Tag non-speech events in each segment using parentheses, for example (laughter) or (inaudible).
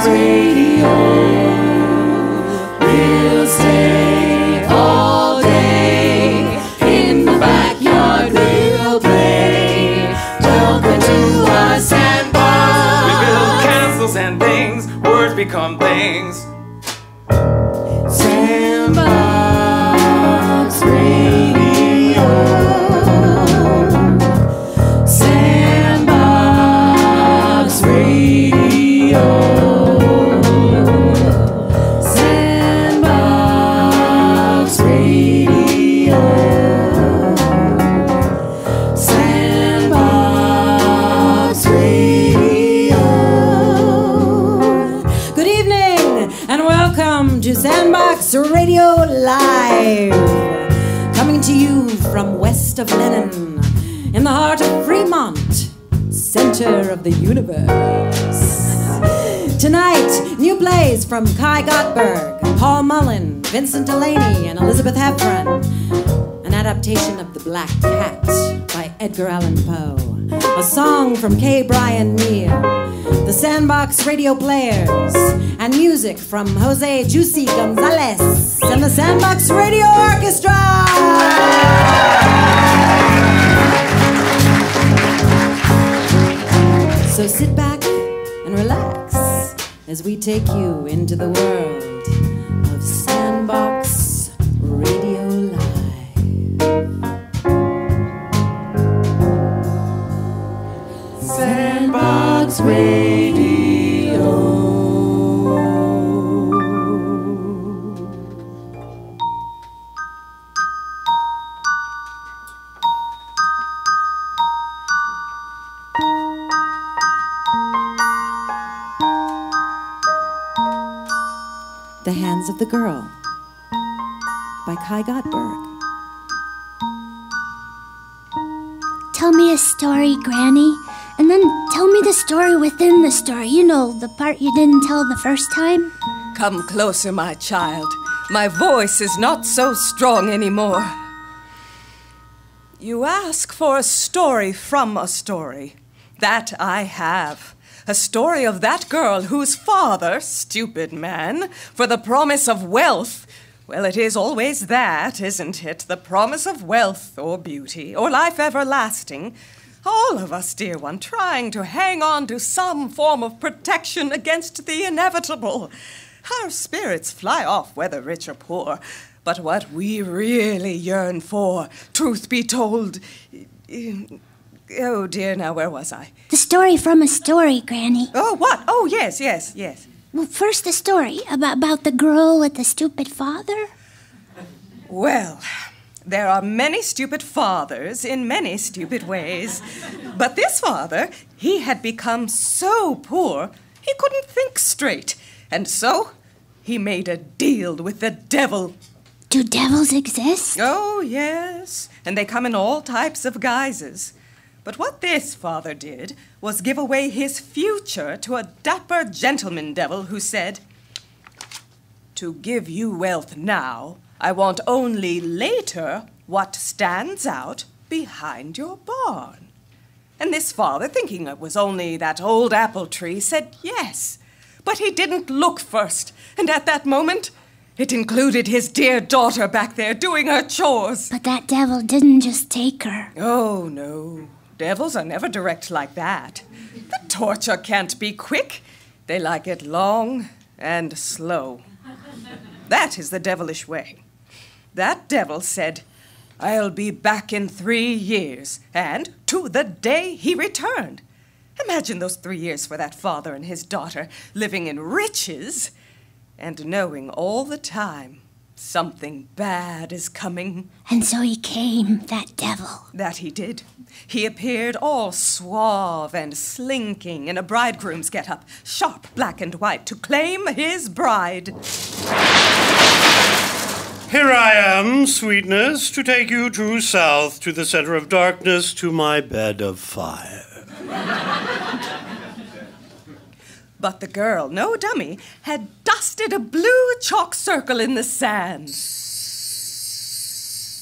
Radio. We'll stay all day in the backyard. We'll play. Sandbox. We build castles and things, words become things. Center of the universe. Tonight, new plays from Ki Gottberg, Paul Mullin, Vincent Delaney, and Elizabeth Heffron. An adaptation of The Black Cat by Edgar Allan Poe. A song from K. Brian Neel. The Sandbox Radio Players. And music from Jose Juicy Gonzales and the Sandbox Radio Orchestra. So sit back and relax as we take you into the world of Sandbox Radio Live. Sandbox Radio. Of the Girl by Ki Gottberg. Tell me a story, Granny, and then tell me the story within the story. You know, the part you didn't tell the first time. Come closer, my child. My voice is not so strong anymore. You ask for a story from a story. That I have. A story of that girl whose father, stupid man, for the promise of wealth. Well, it is always that, isn't it? The promise of wealth or beauty or life everlasting. All of us, dear one, trying to hang on to some form of protection against the inevitable. Our spirits fly off, whether rich or poor. But what we really yearn for, truth be told. Oh dear, now where was I? The story from a story, Granny. Oh, what? Oh, yes, yes, yes. Well, first the story about, about the girl with the stupid father. Well, there are many stupid fathers in many stupid ways. But this father, he had become so poor, he couldn't think straight. And so, he made a deal with the devil. Do devils exist? Oh, yes. And they come in all types of guises. But what this father did was give away his future to a dapper gentleman devil who said, To give you wealth now, I want only later what stands out behind your barn. And this father, thinking it was only that old apple tree, said yes. But he didn't look first, and at that moment, it included his dear daughter back there doing her chores. But that devil didn't just take her. Oh, no. Devils are never direct like that. The torture can't be quick. They like it long and slow. That is the devilish way. That devil said, I'll be back in three years, and to the day he returned. Imagine those three years for that father and his daughter living in riches and knowing all the time something bad is coming. And so he came, that devil. That he did. He appeared all suave and slinking in a bridegroom's get-up, sharp black and white, to claim his bride. Here I am, sweetness, to take you true south to the center of darkness to my bed of fire. But the girl, no dummy, had dusted a blue chalk circle in the sand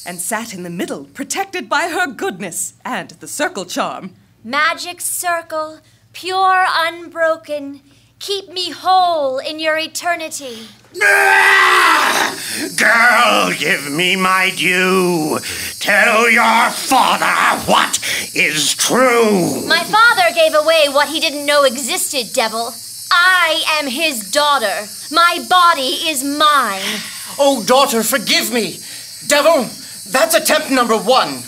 and sat in the middle, protected by her goodness and the circle charm. Magic circle, pure, unbroken, Keep me whole in your eternity. (laughs) Girl, give me my due. Tell your father what is true. My father gave away what he didn't know existed, devil. I am his daughter. My body is mine. Oh, daughter, forgive me. Devil, that's attempt number one.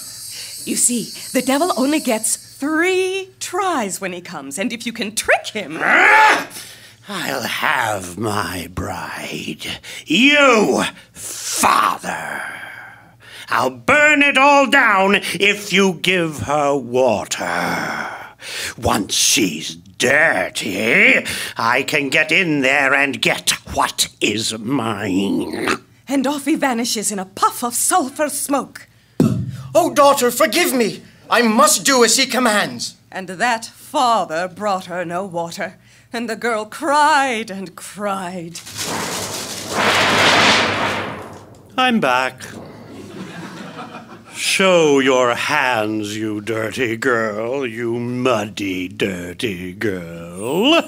You see, the devil only gets three tries when he comes, and if you can trick him. Ah! I'll have my bride. You, father. I'll burn it all down if you give her water. Once she's dirty, eh? I can get in there and get what is mine. And off he vanishes in a puff of sulfur smoke. Oh, daughter, forgive me. I must do as he commands. And that father brought her no water, and the girl cried and cried. I'm back. Show your hands, you dirty girl, you muddy, dirty girl.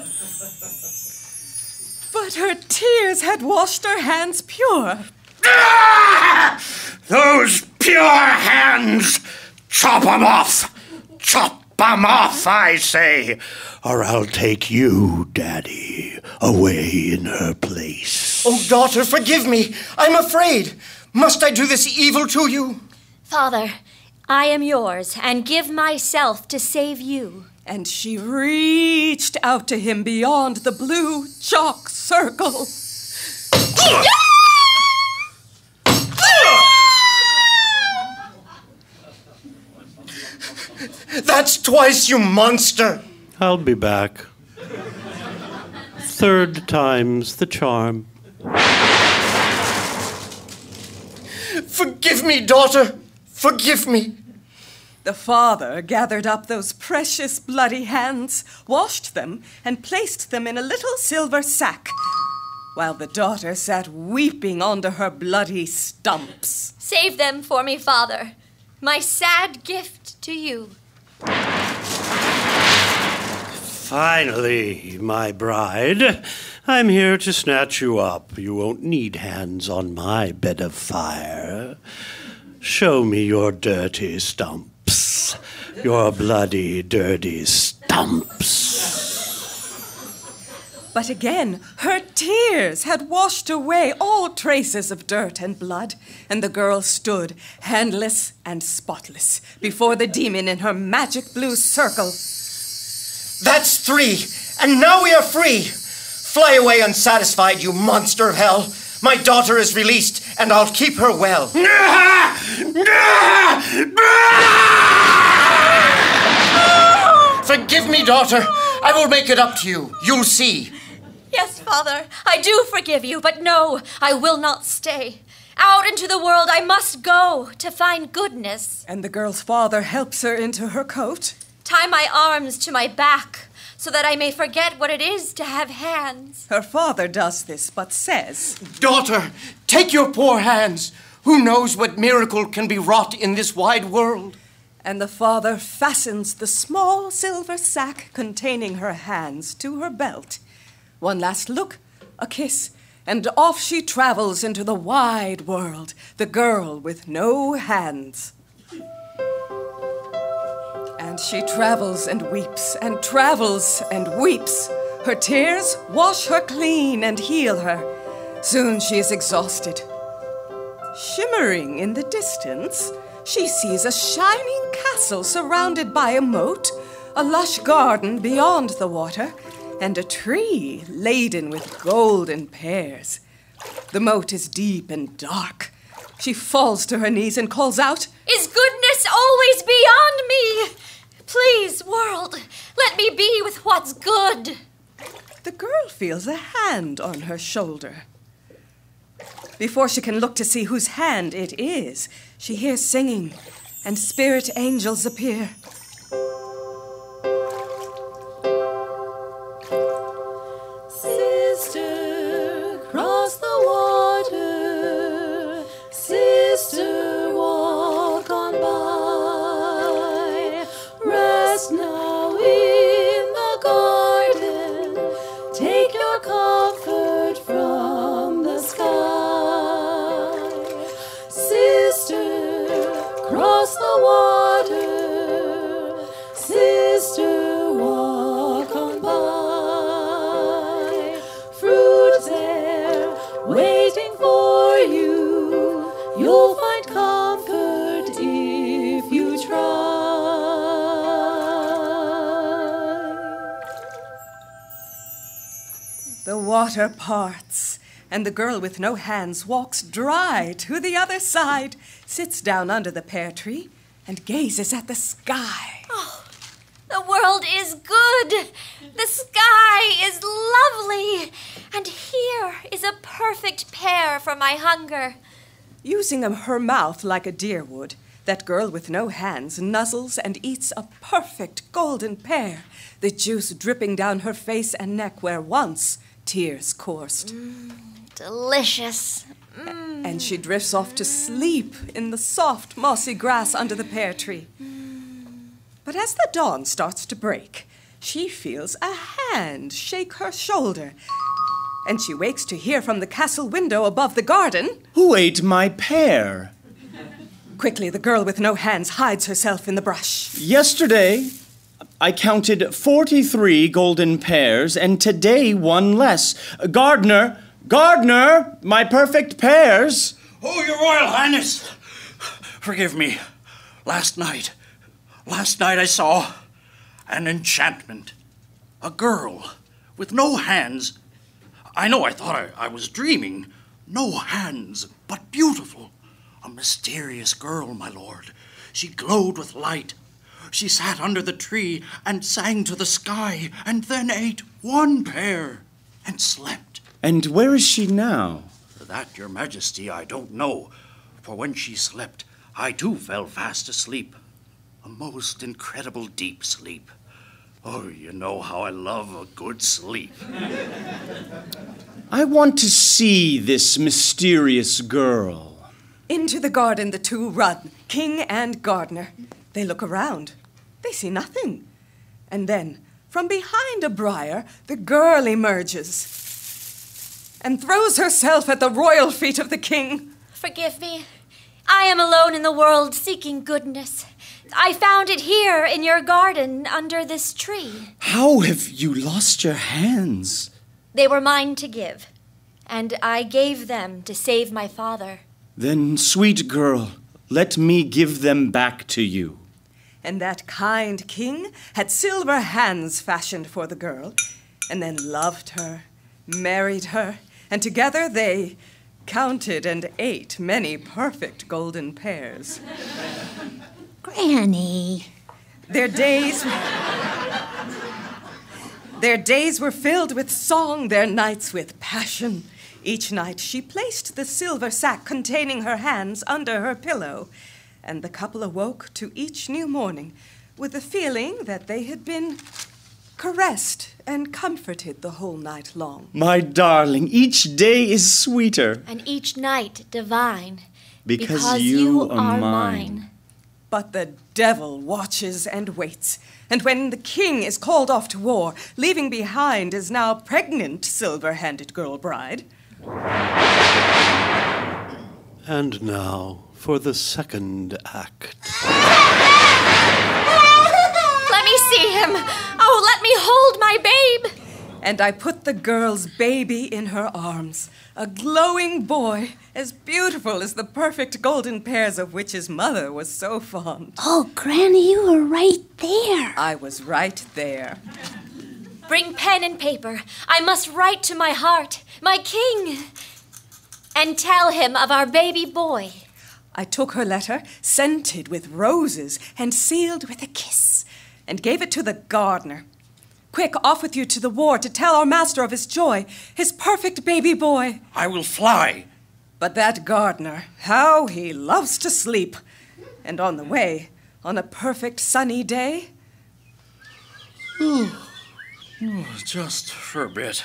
But her tears had washed her hands pure. Ah! (laughs) Those pure hands! Chop 'em off! Chop 'em off, I say, or I'll take you, Daddy, away in her place. Oh, daughter, forgive me. I'm afraid. Must I do this evil to you? Father, I am yours and give myself to save you. And she reached out to him beyond the blue chalk circle. That's twice, you monster. I'll be back. Third time's the charm. Forgive me, daughter. Forgive me. The father gathered up those precious bloody hands, washed them, and placed them in a little silver sack, while the daughter sat weeping under her bloody stumps. Save them for me, Father. My sad gift to you. Finally, my bride, I'm here to snatch you up. You won't need hands on my bed of fire. Show me your dirty stumps. Your bloody, dirty stumps. But again, her tears had washed away all traces of dirt and blood, and the girl stood, handless and spotless, before the demon in her magic blue circle. That's three, and now we are free. Fly away unsatisfied, you monster of hell. My daughter is released, and I'll keep her well. (laughs) Forgive me, daughter. I will make it up to you. You'll see. Yes, Father, I do forgive you, but no, I will not stay. Out into the world I must go to find goodness. And the girl's father helps her into her coat. Tie my arms to my back so that I may forget what it is to have hands. Her father does this, but says, Daughter, take your poor hands. Who knows what miracle can be wrought in this wide world? And the father fastens the small silver sack containing her hands to her belt. One last look, a kiss, and off she travels into the wide world, the girl with no hands. And she travels and weeps, and travels and weeps. Her tears wash her clean and heal her. Soon she is exhausted. Shimmering in the distance, she sees a shining castle surrounded by a moat, a lush garden beyond the water, and a tree laden with golden pears. The moat is deep and dark. She falls to her knees and calls out, Is goodness always beyond me? Please, world, let me be with what's good. The girl feels a hand on her shoulder. Before she can look to see whose hand it is, she hears singing, and spirit angels appear. Water parts, and the girl with no hands walks dry to the other side, sits down under the pear tree, and gazes at the sky. Oh, The world is good. The sky is lovely. And here is a perfect pear for my hunger. Using her mouth like a deer would, that girl with no hands nuzzles and eats a perfect golden pear, the juice dripping down her face and neck where once tears coursed. Mm, delicious. Mm. And she drifts off to sleep in the soft, mossy grass under the pear tree. Mm. But as the dawn starts to break, she feels a hand shake her shoulder. And she wakes to hear from the castle window above the garden. Who ate my pear? Quickly, the girl with no hands hides herself in the brush. Yesterday, I counted 43 golden pears, and today one less. Gardener, gardener, my perfect pears. Oh, your Royal Highness! Forgive me. Last night, last night I saw an enchantment. A girl with no hands. I know I thought I, I was dreaming. No hands, but beautiful. A mysterious girl, my lord. She glowed with light. She sat under the tree and sang to the sky, and then ate one pear and slept. And where is she now? That, your majesty, I don't know. For when she slept, I too fell fast asleep. A most incredible deep sleep. Oh, you know how I love a good sleep. I want to see this mysterious girl. Into the garden the two run, king and gardener. They look around. They see nothing. And then, from behind a briar, the girl emerges and throws herself at the royal feet of the king. Forgive me. I am alone in the world seeking goodness. I found it here in your garden under this tree. How have you lost your hands? They were mine to give, and I gave them to save my father. Then, sweet girl, let me give them back to you. And that kind king had silver hands fashioned for the girl, and then loved her, married her, and together they counted and ate many perfect golden pears. Granny. Their days Their days were filled with song, their nights with passion. Each night she placed the silver sack containing her hands under her pillow, and the couple awoke to each new morning with the feeling that they had been caressed and comforted the whole night long. My darling, each day is sweeter. And each night divine. Because you are mine. But the devil watches and waits. And when the king is called off to war, leaving behind his now pregnant silver handed girl bride. And now for the second act. Let me see him. Oh, let me hold my babe. And I put the girl's baby in her arms, a glowing boy, as beautiful as the perfect golden pears of which his mother was so fond. Oh, Granny, you were right there. I was right there. Bring pen and paper. I must write to my heart, my king, and tell him of our baby boy. I took her letter, scented with roses and sealed with a kiss, and gave it to the gardener. Quick, off with you to the war to tell our master of his joy, his perfect baby boy. I will fly. But that gardener, how he loves to sleep. And on the way, on a perfect sunny day, Just for a bit.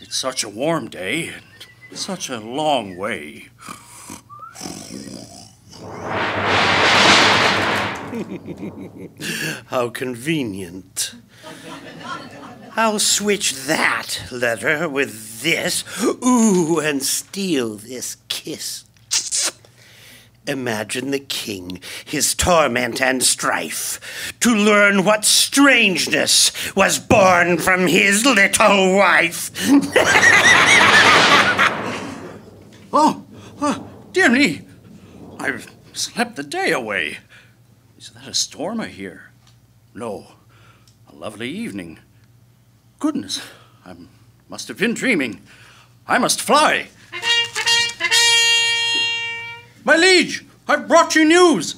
It's such a warm day and such a long way. (laughs) How convenient. I'll switch that letter with this. Ooh, and steal this kiss. Imagine the king, his torment and strife, to learn what strangeness was born from his little wife. (laughs) Oh, oh, dear me. I've slept the day away. Is that a storm I hear? No, a lovely evening. Goodness, I'm Must have been dreaming. I must fly. My liege, I've brought you news.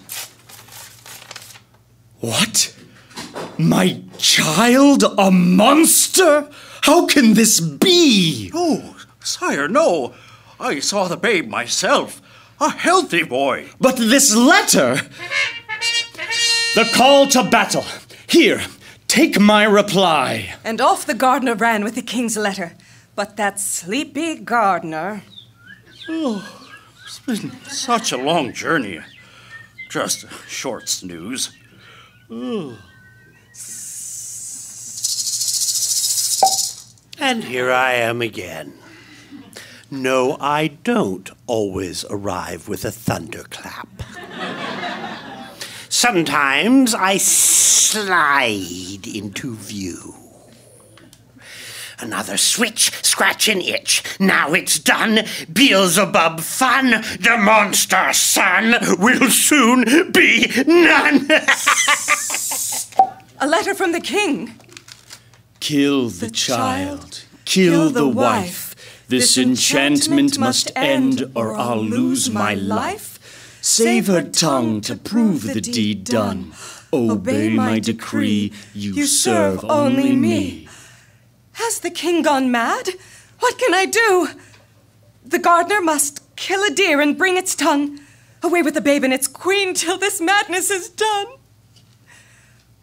What? My child a monster? How can this be? Oh, sire, no. I saw the babe myself. A healthy boy. But this letter. The call to battle. Here, take my reply. And off the gardener ran with the king's letter. But that sleepy gardener. Oh, it's been such a long journey. Just a short snooze. Oh. And here I am again. No, I don't always arrive with a thunderclap. Sometimes I slide into view. Another switch, scratch and itch. Now it's done. Beelzebub fun. The monster son will soon be none. (laughs) A letter from the king. Kill the, child. Kill, the, wife. This, enchantment must end, or I'll lose my life. Save her tongue to prove the deed done. Obey my decree. You serve only me. Has the king gone mad? What can I do? The gardener must kill a deer and bring its tongue. Away with the babe and its queen till this madness is done.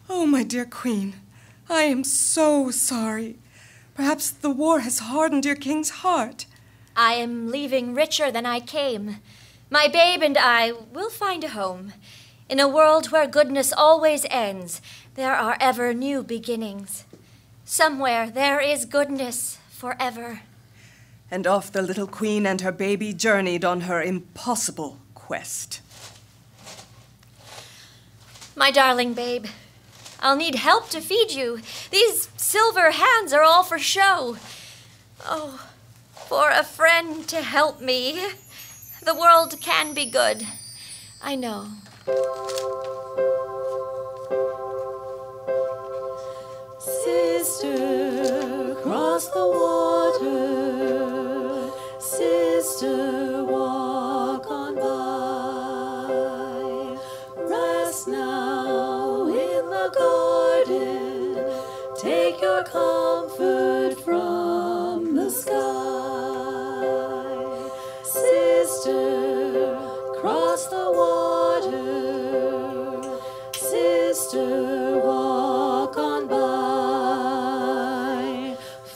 Oh, my dear queen, I am so sorry. Perhaps the war has hardened your king's heart. I am leaving richer than I came. My babe and I will find a home. In a world where goodness always ends, there are ever new beginnings. Somewhere there is goodness forever. And off the little queen and her baby journeyed on her impossible quest. My darling babe, I'll need help to feed you. These silver hands are all for show. Oh, for a friend to help me. The world can be good. I know. Sister, cross the water. Sister, walk on by. Rest now Comfort from the sky. Sister, cross the water. Sister, walk on by.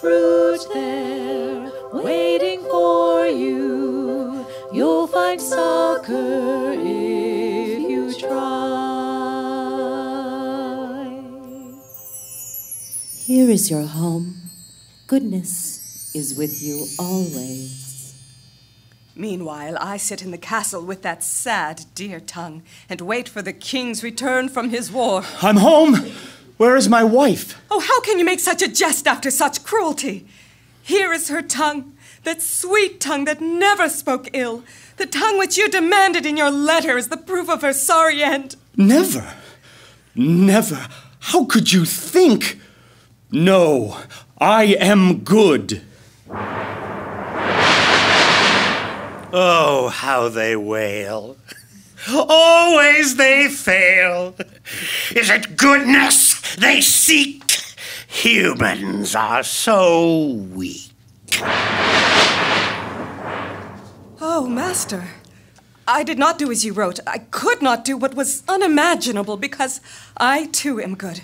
Fruit there waiting for you. You'll find succor Here is your home. Goodness is with you always. Meanwhile, I sit in the castle with that sad dear tongue and wait for the king's return from his war. I'm home. Where is my wife? Oh, how can you make such a jest after such cruelty? Here is her tongue, that sweet tongue that never spoke ill, the tongue which you demanded in your letter as the proof of her sorry end. Never. Never. How could you think? No, I am good. Oh, how they wail. Always they fail. Is it goodness they seek? Humans are so weak. Oh, master. I did not do as you wrote. I could not do what was unimaginable because I too am good.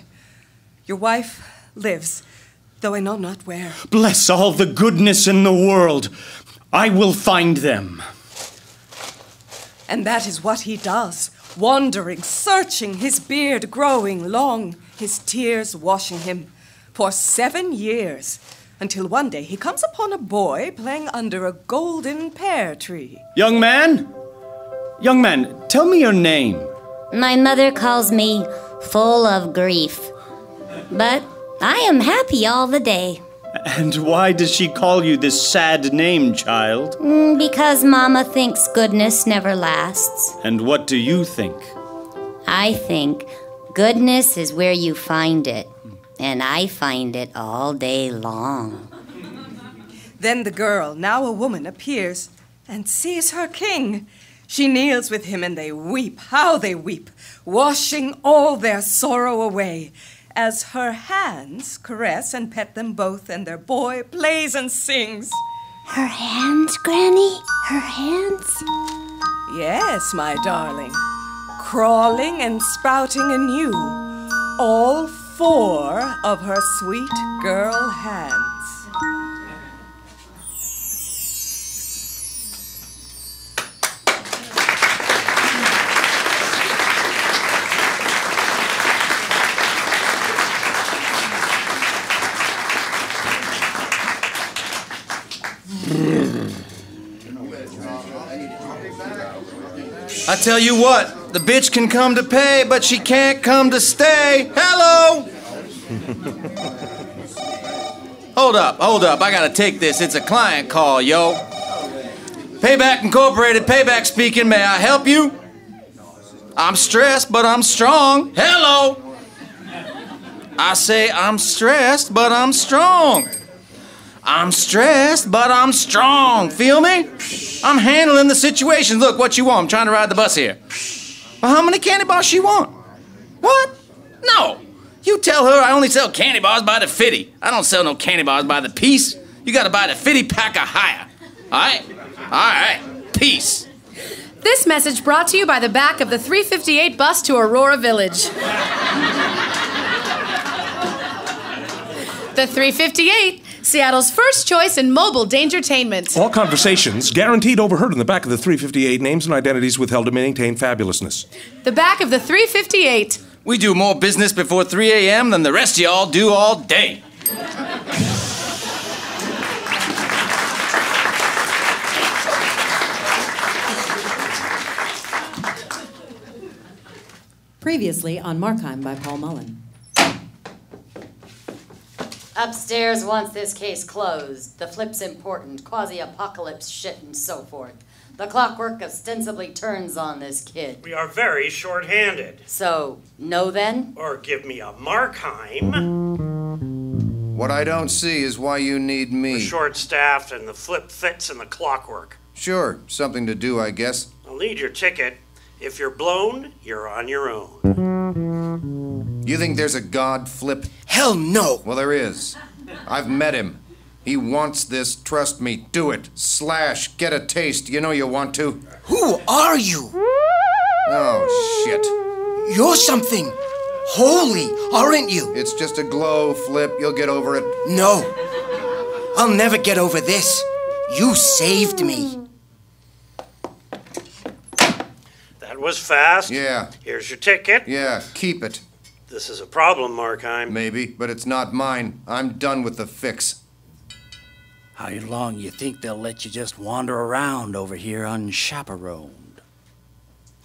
Your wife lives, though I know not where. Bless all the goodness in the world. I will find them. And that is what he does, wandering, searching, his beard growing long, his tears washing him, for seven years, until one day he comes upon a boy playing under a golden pear tree. Young man? Young man, tell me your name. My mother calls me full of grief. But I am happy all the day. And why does she call you this sad name, child? Mm, Because Mama thinks goodness never lasts. And what do you think? I think goodness is where you find it. And I find it all day long. Then the girl, now a woman, appears and sees her king. She kneels with him and they weep. How they weep, washing all their sorrow away. As her hands caress and pet them both, and their boy plays and sings. Her hands, Granny? Her hands? Yes, my darling. Crawling and sprouting anew. All four of her sweet girl hands. I tell you what, the bitch can come to pay, but she can't come to stay. Hello! (laughs) hold up, hold up. I gotta take this. It's a client call, yo. Payback Incorporated, Payback speaking. May I help you? I'm stressed, but I'm strong. Hello! I say I'm stressed, but I'm strong. I'm stressed, but I'm strong. Feel me? I'm handling the situation. Look, what you want? I'm trying to ride the bus here. Well, how many candy bars she want? What? No. You tell her I only sell candy bars by the fifty. I don't sell no candy bars by the piece. You gotta buy the fifty pack or higher. All right? All right. Peace. This message brought to you by the back of the 358 bus to Aurora Village. the 358, Seattle's first choice in mobile dangertainment. All conversations guaranteed overheard in the back of the 358 names and identities withheld to maintain fabulousness. The back of the 358. We do more business before 3 a.m. than the rest of y'all do all day. Previously on Markheim by Paul Mullin. Upstairs wants this case closed. The flip's important, quasi apocalypse shit, and so forth. The clockwork ostensibly turns on this kid. We are very short handed. So, no then? Or give me a Markheim. What I don't see is why you need me. We're short staffed and the flip fits in the clockwork. Sure, something to do, I guess. I'll need your ticket. If you're blown, you're on your own. You think there's a god flip? Hell no! Well, there is. I've met him. He wants this, trust me. Do it. Slash, get a taste. You know you want to. Who are you? Oh, shit. You're something holy, aren't you? It's just a glow flip. You'll get over it. No. I'll never get over this. You saved me. That was fast. Yeah. Here's your ticket. Yeah, keep it. This is a problem, Markheim. Maybe, but it's not mine. I'm done with the fix. How long you think they'll let you just wander around over here unchaperoned?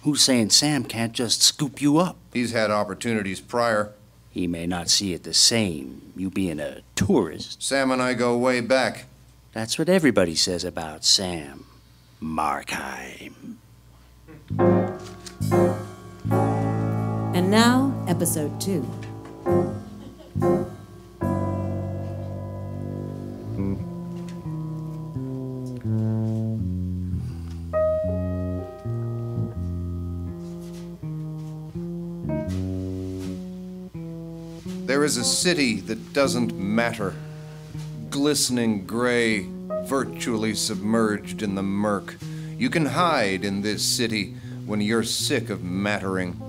Who's saying Sam can't just scoop you up? He's had opportunities prior. He may not see it the same, you being a tourist. Sam and I go way back. That's what everybody says about Sam. Markheim. And now, episode two. There is a city that doesn't matter. Glistening gray, virtually submerged in the murk. You can hide in this city when you're sick of mattering.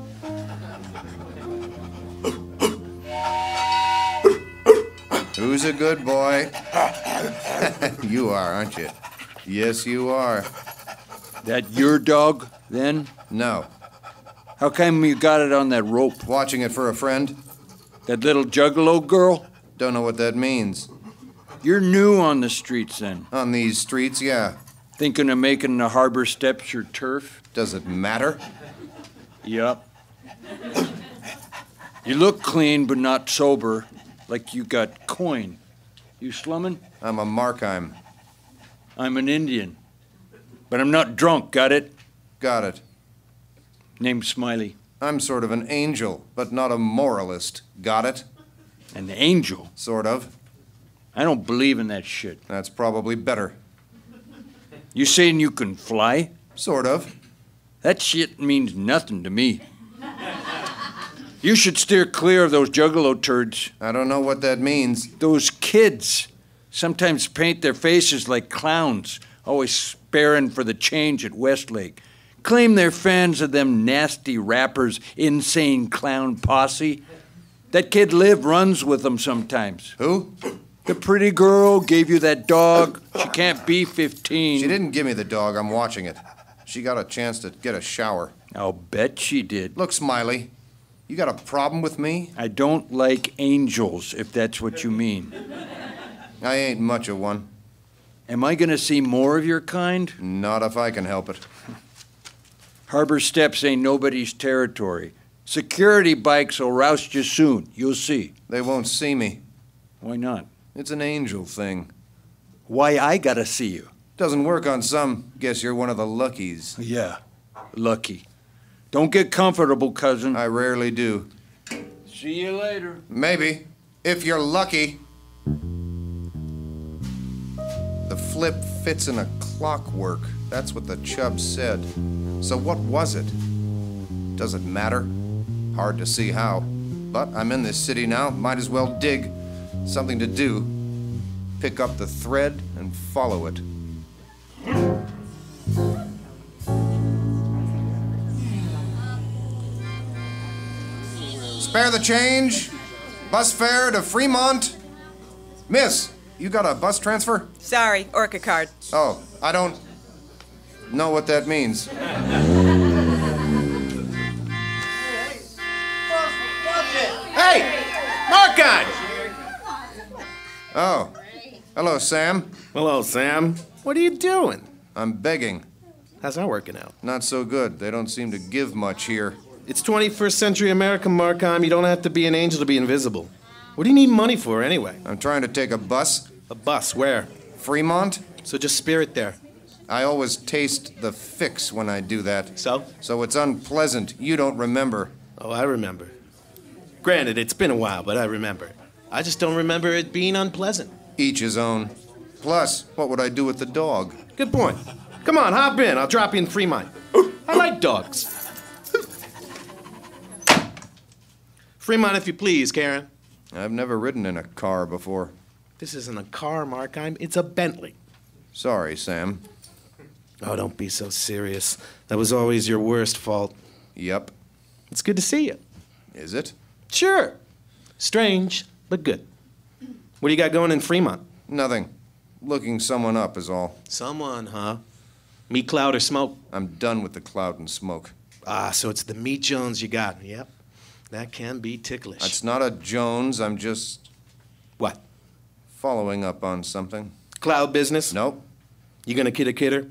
Who's a good boy? (laughs) you are, aren't you? Yes, you are. That your dog, then? No. How come you got it on that rope? Watching it for a friend. That little juggalo girl? Don't know what that means. You're new on the streets, then? On these streets, yeah. Thinking of making the harbor steps your turf? Does it matter? Yup. You look clean, but not sober, like you got coin. You slumming? I'm a Markheim. I'm an Indian. But I'm not drunk, got it? Got it. Name's Smiley. I'm sort of an angel, but not a moralist. Got it? An angel? Sort of. I don't believe in that shit. That's probably better. You saying you can fly? Sort of. That shit means nothing to me. You should steer clear of those juggalo turds. I don't know what that means. Those kids sometimes paint their faces like clowns, always sparing for the change at Westlake. Claim they're fans of them nasty rappers, insane clown posse. That kid Liv runs with them sometimes. Who? The pretty girl gave you that dog. She can't be 15. She didn't give me the dog. I'm watching it. She got a chance to get a shower. I'll bet she did. Look, Smiley, you got a problem with me? I don't like angels, if that's what you mean. I ain't much of one. Am I gonna see more of your kind? Not if I can help it. Harbor Steps ain't nobody's territory. Security bikes will roust you soon. You'll see. They won't see me. Why not? It's an angel thing. Why I gotta see you? Doesn't work on some. Guess you're one of the luckies. Yeah, lucky. Don't get comfortable, cousin. I rarely do. See you later. Maybe. If you're lucky. The flip fits in a clockwork. That's what the chub said. So what was it? Does it matter? Hard to see how. But I'm in this city now. Might as well dig. Something to do. Pick up the thread and follow it. Spare the change. Bus fare to Fremont. Miss, you got a bus transfer? Sorry, Orca card. Oh, I don't know what that means. Hey! Markheim! Oh, hello, Sam. Hello, Sam. What are you doing? I'm begging. How's that working out? Not so good. They don't seem to give much here. It's 21st century America, Markheim. You don't have to be an angel to be invisible. What do you need money for, anyway? I'm trying to take a bus. A bus? Where? Fremont. So just spirit there. I always taste the fix when I do that. So? So it's unpleasant. You don't remember. Oh, I remember. Granted, it's been a while, but I remember. I just don't remember it being unpleasant. Each his own. Plus, what would I do with the dog? Good point. Come on, hop in. I'll drop you in Fremont. (gasps) I like dogs. Fremont, if you please, Karen. I've never ridden in a car before. This isn't a car, Markheim. It's a Bentley. Sorry, Sam. Oh, don't be so serious. That was always your worst fault. Yep. It's good to see you. Is it? Sure. Strange, but good. What do you got going in Fremont? Nothing. Looking someone up is all. Someone, huh? Meat cloud or smoke? I'm done with the cloud and smoke. Ah, so it's the meat Jones you got. Yep. That can be ticklish. It's not a Jones. I'm just. What? Following up on something. Cloud business? Nope. You gonna kid a kidder?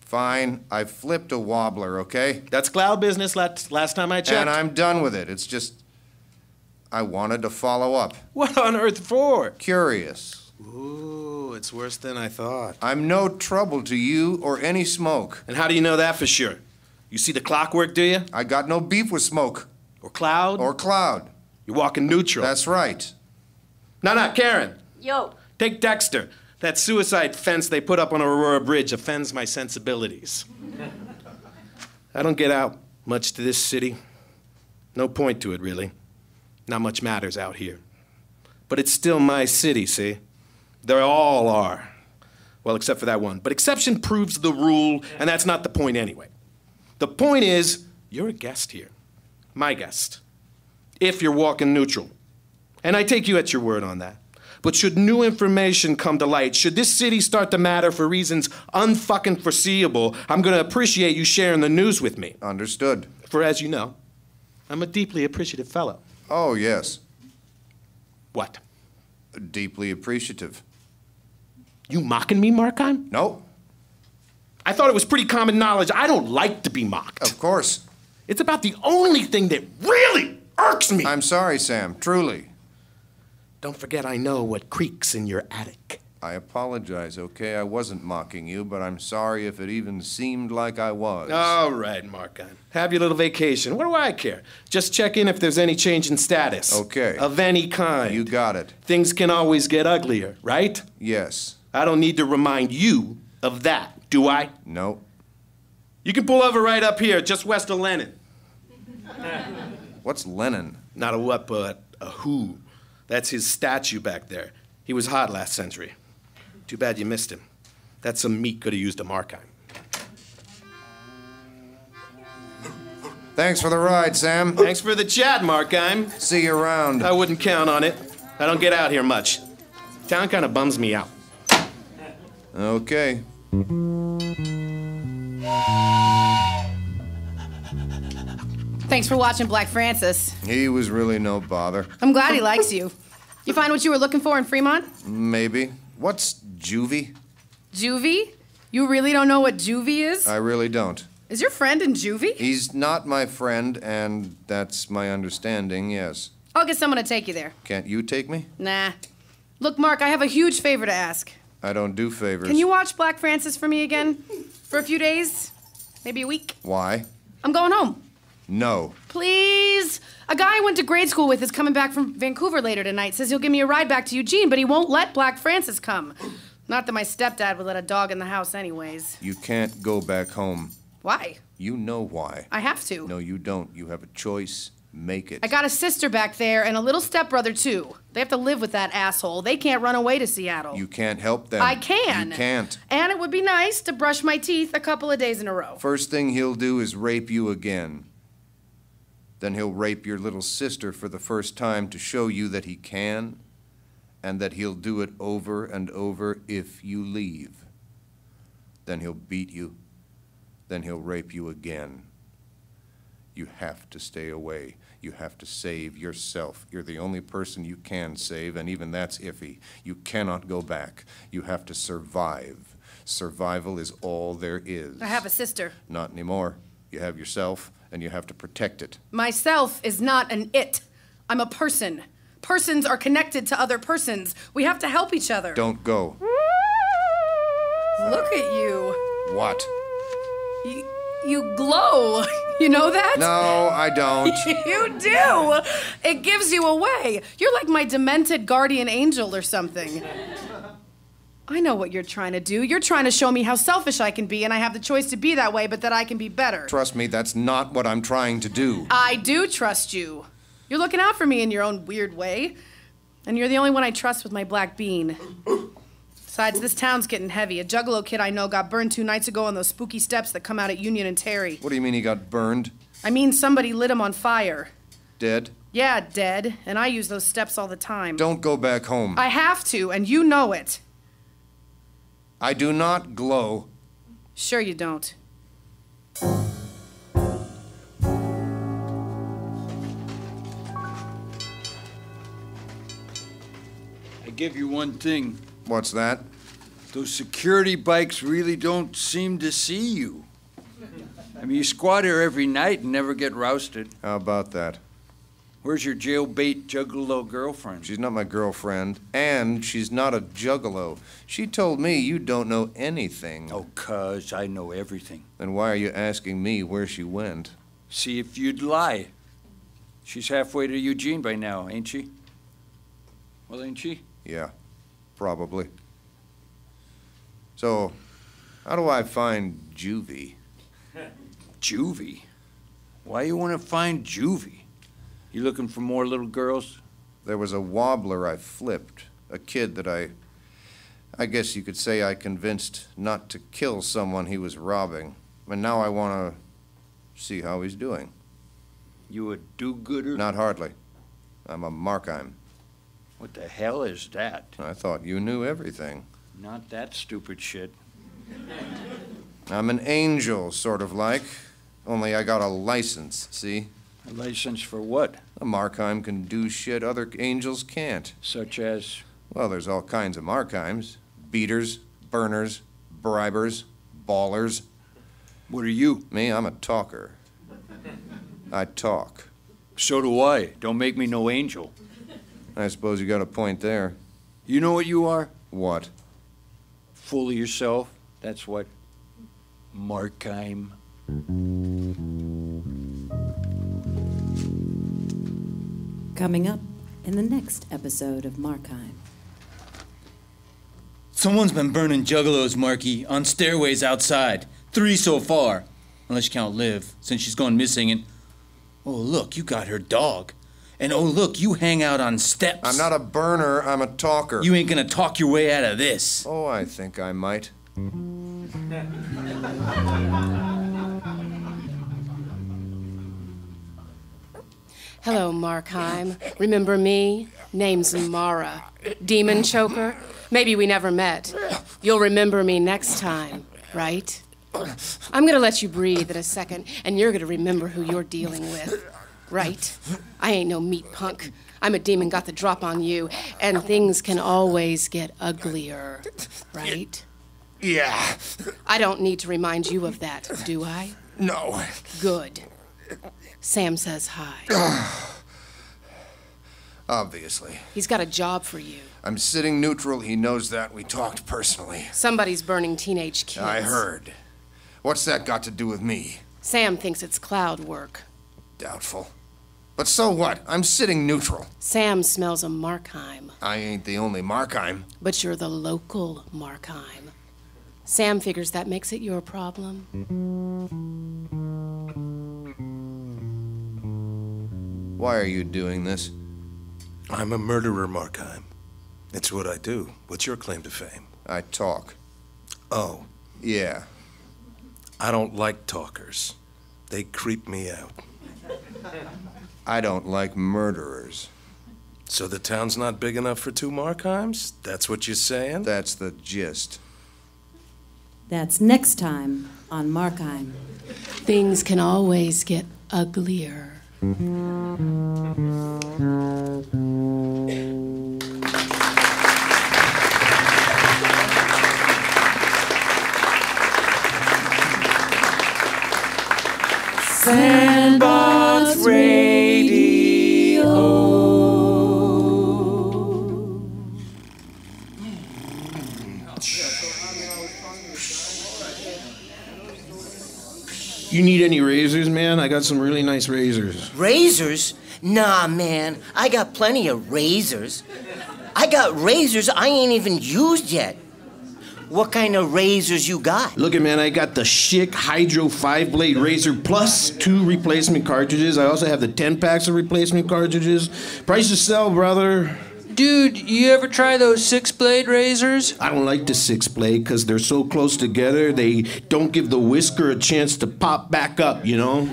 Fine. I flipped a wobbler, okay? That's cloud business last, last time I checked. And I'm done with it. It's just. I wanted to follow up. What on earth for? Curious. Ooh, it's worse than I thought. I'm no trouble to you or any smoke. And how do you know that for sure? You see the clockwork, do you? I got no beef with smoke. Or cloud? Or cloud. You're walking neutral. That's right. No, no, Karen. Yo. Take Dexter. That suicide fence they put up on Aurora Bridge offends my sensibilities. I don't get out much to this city. No point to it, really. Not much matters out here. But it's still my city, see? They all are. Well, except for that one. But exception proves the rule, and that's not the point anyway. The point is, you're a guest here. My guest. If you're walking neutral. And I take you at your word on that. But should new information come to light, should this city start to matter for reasons unfucking foreseeable, I'm gonna appreciate you sharing the news with me. Understood. For as you know, I'm a deeply appreciative fellow. Oh, yes. What? Deeply appreciative. You mocking me, Markheim? No. I thought it was pretty common knowledge. I don't like to be mocked. Of course. It's about the only thing that really irks me. I'm sorry, Sam. Truly. Don't forget, I know what creaks in your attic. I apologize, okay? I wasn't mocking you, but I'm sorry if it even seemed like I was. All right, Markheim. Have your little vacation. What do I care? Just check in if there's any change in status. Okay. Of any kind. You got it. Things can always get uglier, right? Yes. I don't need to remind you of that, do I? No. You can pull over right up here, just west of Lenin. (laughs) What's Lenin? Not a what, but a who. That's his statue back there. He was hot last century. Too bad you missed him. That's some meat could have used a Markheim. Thanks for the ride, Sam. Thanks for the chat, Markheim. See you around. I wouldn't count on it. I don't get out here much. Town kind of bums me out. Okay. Thanks for watching Black Francis. He was really no bother. I'm glad he likes you. You find what you were looking for in Fremont? Maybe. What's juvie? Juvie? You really don't know what juvie is? I really don't. Is your friend in juvie? He's not my friend, and that's my understanding, yes. I'll get someone to take you there. Can't you take me? Nah. Look, Mark, I have a huge favor to ask. I don't do favors. Can you watch Black Francis for me again? For a few days? Maybe a week? Why? I'm going home. No. Please. A guy I went to grade school with is coming back from Vancouver later tonight. Says he'll give me a ride back to Eugene, but he won't let Black Francis come. Not that my stepdad would let a dog in the house, anyways. You can't go back home. Why? You know why. I have to. No, you don't. You have a choice. Make it. I got a sister back there and a little stepbrother, too. They have to live with that asshole. They can't run away to Seattle. You can't help them. I can. You can't. And it would be nice to brush my teeth a couple of days in a row. First thing he'll do is rape you again. Then he'll rape your little sister for the first time to show you that he can, and that he'll do it over and over if you leave. Then he'll beat you. Then he'll rape you again. You have to stay away. You have to save yourself. You're the only person you can save, and even that's iffy. You cannot go back. You have to survive. Survival is all there is. I have a sister. Not anymore. You have yourself, and you have to protect it. Myself is not an it. I'm a person. Persons are connected to other persons. We have to help each other. Don't go. Look at you. What? You, you glow. (laughs) You know that? No, I don't. (laughs) you do. It gives you away. You're like my demented guardian angel or something. I know what you're trying to do. You're trying to show me how selfish I can be, and I have the choice to be that way, but that I can be better. Trust me, that's not what I'm trying to do. I do trust you. You're looking out for me in your own weird way, and you're the only one I trust with my black bean. Besides, this town's getting heavy. A juggalo kid I know got burned two nights ago on those spooky steps that come out at Union and Terry. What do you mean he got burned? I mean, somebody lit him on fire. Dead? Yeah, dead, and I use those steps all the time. Don't go back home. I have to, and you know it. I do not glow. Sure, you don't. I give you one thing. What's that? Those security bikes really don't seem to see you. I mean, you squat here every night and never get rousted. How about that? Where's your jailbait juggalo girlfriend? She's not my girlfriend, and she's not a juggalo. She told me you don't know anything. Oh, cuz I know everything. Then why are you asking me where she went? See if you'd lie. She's halfway to Eugene by now, ain't she? Well, ain't she? Yeah, probably. So, how do I find Juvie? (laughs) Juvie? Why you want to find Juvie? You looking for more little girls? There was a wobbler I flipped, a kid that I. I guess you could say I convinced not to kill someone he was robbing. And now I want to see how he's doing. You a do-gooder? Not hardly. I'm a Markheim. What the hell is that? I thought you knew everything. Not that stupid shit. I'm an angel, sort of like. Only I got a license, see? A license for what? A Markheim can do shit other angels can't. Such as? Well, there's all kinds of Markheims beaters, burners, bribers, ballers. What are you? Me, I'm a talker. I talk. So do I. Don't make me no angel. I suppose you got a point there. You know what you are? What? Fool of yourself. That's what Markheim. Coming up in the next episode of Markheim. Someone's been burning juggalos, Marky, on stairways outside. Three so far. Unless you count Liv, since she's gone missing and. Oh, look, you got her dog. And oh, look, you hang out on steps. I'm not a burner, I'm a talker. You ain't gonna talk your way out of this. Oh, I think I might. (laughs) Hello, Markheim. Remember me? Name's Mara. Demon choker? Maybe we never met. You'll remember me next time, right? I'm gonna let you breathe in a second, and you're gonna remember who you're dealing with, right? I ain't no meat punk. I'm a demon got the drop on you, and things can always get uglier, right? Yeah. I don't need to remind you of that, do I? No. Good. Sam says hi. (sighs) Obviously. He's got a job for you. I'm sitting neutral. He knows that. We talked personally. Somebody's burning teenage kids. I heard. What's that got to do with me? Sam thinks it's cloud work. Doubtful. But so what? I'm sitting neutral. Sam smells a Markheim, I ain't the only Markheim. but you're the local Markheim. Sam figures that makes it your problem. Why are you doing this? I'm a murderer, Markheim. It's what I do. What's your claim to fame? I talk. Oh. Yeah. I don't like talkers. They creep me out. I don't like murderers. So the town's not big enough for two Markheims? That's what you're saying? That's the gist. That's next time on Markheim. Things can always get uglier. Sandbox You need any razors, man? I got some really nice razors. Razors? Nah, man. I got plenty of razors. I got razors I ain't even used yet. What kind of razors you got? Look at man, I got the Schick Hydro 5 blade razor plus two replacement cartridges. I also have the 10 packs of replacement cartridges. Price to sell, brother. Dude, you ever try those six blade razors? I don't like the six blade because they're so close together, they don't give the whisker a chance to pop back up, you know?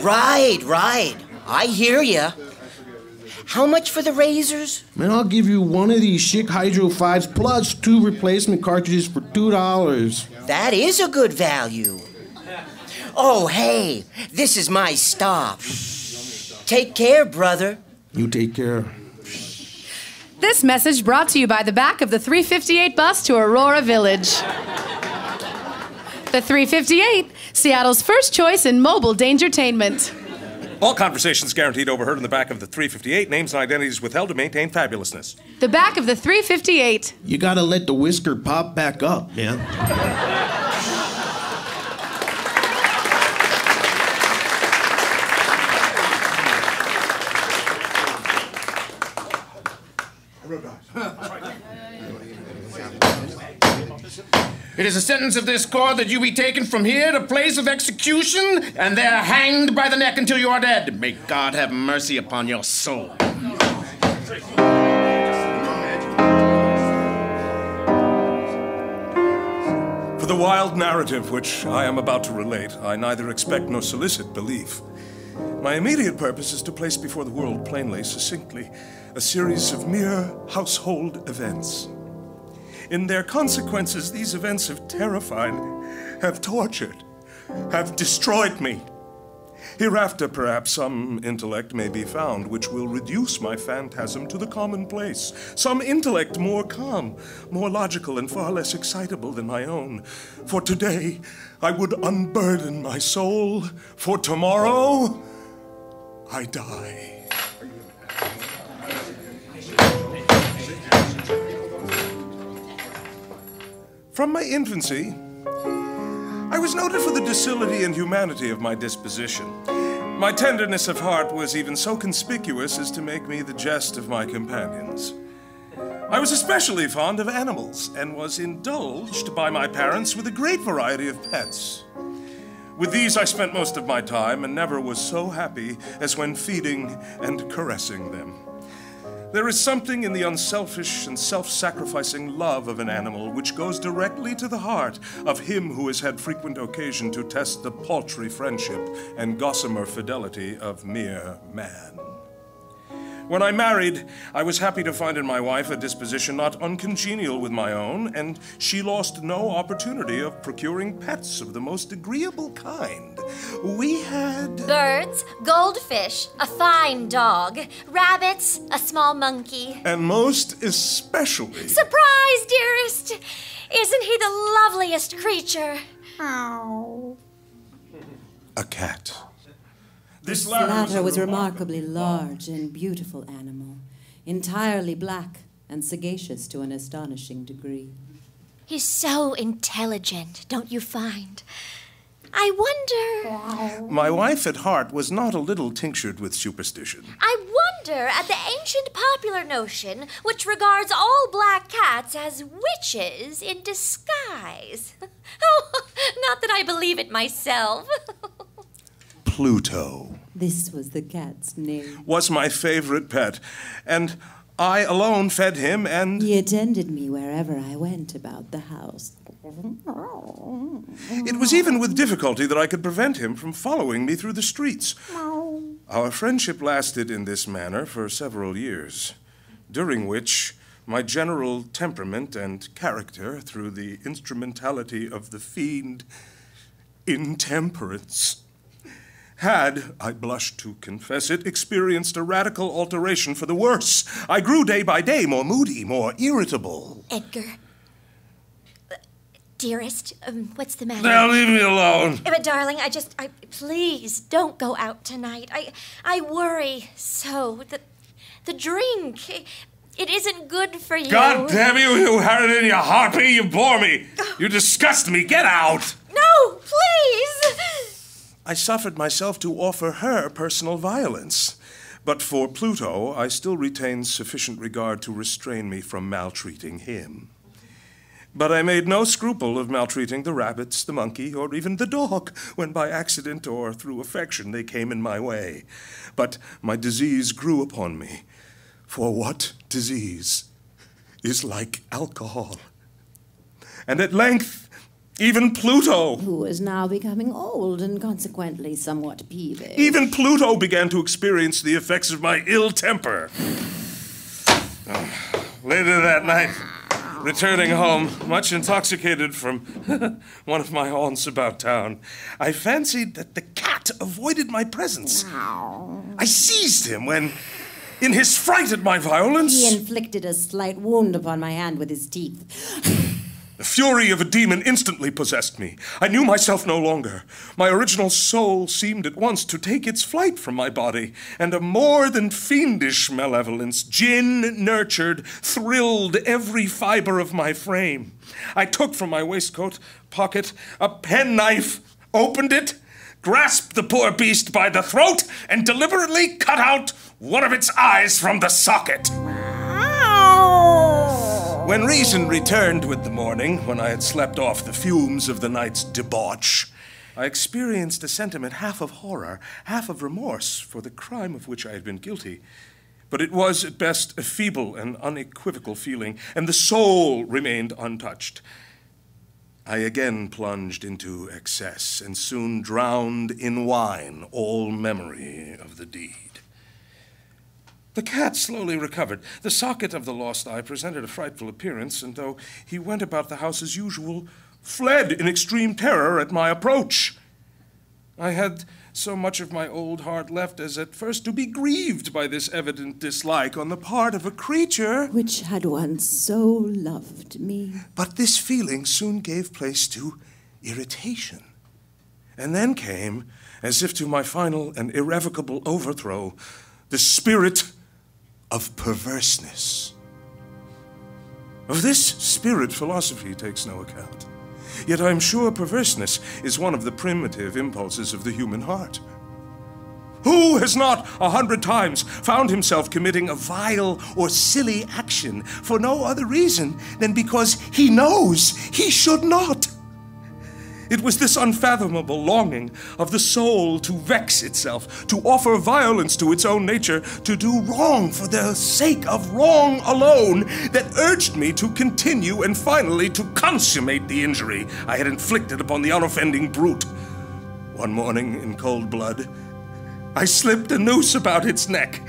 Right, right. I hear ya. How much for the razors? Man, I'll give you one of these Schick Hydro 5s plus two replacement cartridges for $2. That is a good value. Oh, hey, this is my stop. Take care, brother. You take care. This message brought to you by the back of the 358 bus to Aurora Village. The 358, Seattle's first choice in mobile dangertainment. All conversations guaranteed overheard in the back of the 358, names and identities withheld to maintain fabulousness. The back of the 358. You gotta let the whisker pop back up, man. (laughs) It is a sentence of this court that you be taken from here to place of execution and there hanged by the neck until you are dead. May God have mercy upon your soul. For the wild narrative which I am about to relate, I neither expect nor solicit belief. My immediate purpose is to place before the world plainly, succinctly, a series of mere household events. In their consequences, these events have terrified, have tortured, have destroyed me. Hereafter, perhaps, some intellect may be found which will reduce my phantasm to the commonplace. Some intellect more calm, more logical, and far less excitable than my own. For today, I would unburden my soul. For tomorrow, I die. From my infancy, I was noted for the docility and humanity of my disposition. My tenderness of heart was even so conspicuous as to make me the jest of my companions. I was especially fond of animals and was indulged by my parents with a great variety of pets. With these I spent most of my time and never was so happy as when feeding and caressing them. There is something in the unselfish and self sacrificing love of an animal which goes directly to the heart of him who has had frequent occasion to test the paltry friendship and gossamer fidelity of mere man. When I married, I was happy to find in my wife a disposition not uncongenial with my own, and she lost no opportunity of procuring pets of the most agreeable kind. We had. Birds, goldfish, a fine dog, rabbits, a small monkey. And most especially. Surprise, dearest! Isn't he the loveliest creature? Oh. A cat. This latter was a remarkably large and beautiful animal, entirely black and sagacious to an astonishing degree. He's so intelligent, don't you find? I wonder. My wife at heart was not a little tinctured with superstition. I wonder at the ancient popular notion which regards all black cats as witches in disguise. (laughs) Oh, not that I believe it myself. (laughs) Pluto This was the cat's name. was my favorite pet, and I alone fed him and. He attended me wherever I went about the house. It was even with difficulty that I could prevent him from following me through the streets. Our friendship lasted in this manner for several years, during which my general temperament and character, through the instrumentality of the fiend intemperance, had, I blush to confess it, experienced a radical alteration for the worse. I grew day by day more moody, more irritable. Edgar. Uh, Dearest, um, what's the matter? Now leave me alone. But darling, I just, I please don't go out tonight. I, I worry so. The, the drink, it, it isn't good for you. God damn you, you in your harpy, you bore me. You disgust me. Get out. No, please. I suffered myself to offer her personal violence. But for Pluto, I still retained sufficient regard to restrain me from maltreating him. But I made no scruple of maltreating the rabbits, the monkey, or even the dog when by accident or through affection they came in my way. But my disease grew upon me. For what disease is like alcohol? And at length, even Pluto, Who was now becoming old and consequently somewhat peevish. even Pluto began to experience the effects of my ill temper. (sighs) Later that night, returning home, much intoxicated from (laughs) one of my haunts about town, I fancied that the cat avoided my presence. I seized him when, in his fright at my violence, He inflicted a slight wound upon my hand with his teeth. The fury of a demon instantly possessed me. I knew myself no longer. My original soul seemed at once to take its flight from my body, and a more than fiendish malevolence, gin nurtured, thrilled every fiber of my frame. I took from my waistcoat pocket a penknife, opened it, grasped the poor beast by the throat, and deliberately cut out one of its eyes from the socket. When reason returned with the morning, when I had slept off the fumes of the night's debauch, I experienced a sentiment half of horror, half of remorse for the crime of which I had been guilty. But it was at best a feeble and unequivocal feeling, and the soul remained untouched. I again plunged into excess and soon drowned in wine all memory of the deed. The cat slowly recovered. The socket of the lost eye presented a frightful appearance, and though he went about the house as usual, fled in extreme terror at my approach. I had so much of my old heart left as at first to be grieved by this evident dislike on the part of a creature which had once so loved me. But this feeling soon gave place to irritation. And then came, as if to my final and irrevocable overthrow, the spirit of perverseness. Of this, spirit philosophy takes no account. Yet I am sure perverseness is one of the primitive impulses of the human heart. Who has not a hundred times found himself committing a vile or silly action for no other reason than because he knows he should not? It was this unfathomable longing of the soul to vex itself, to offer violence to its own nature, to do wrong for the sake of wrong alone, that urged me to continue and finally to consummate the injury I had inflicted upon the unoffending brute. One morning, in cold blood, I slipped a noose about its neck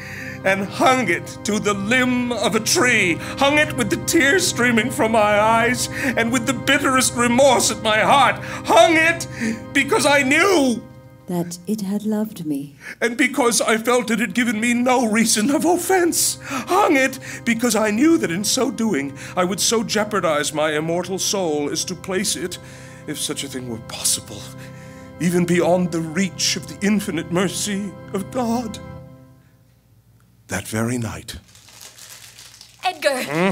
and hung it to the limb of a tree, hung it with the tears streaming from my eyes and with the bitterest remorse at my heart, hung it because I knew That it had loved me. and because I felt it had given me no reason of offense. Hung it because I knew that in so doing I would so jeopardize my immortal soul as to place it, if such a thing were possible, even beyond the reach of the infinite mercy of God. That very night. Edgar! Hmm?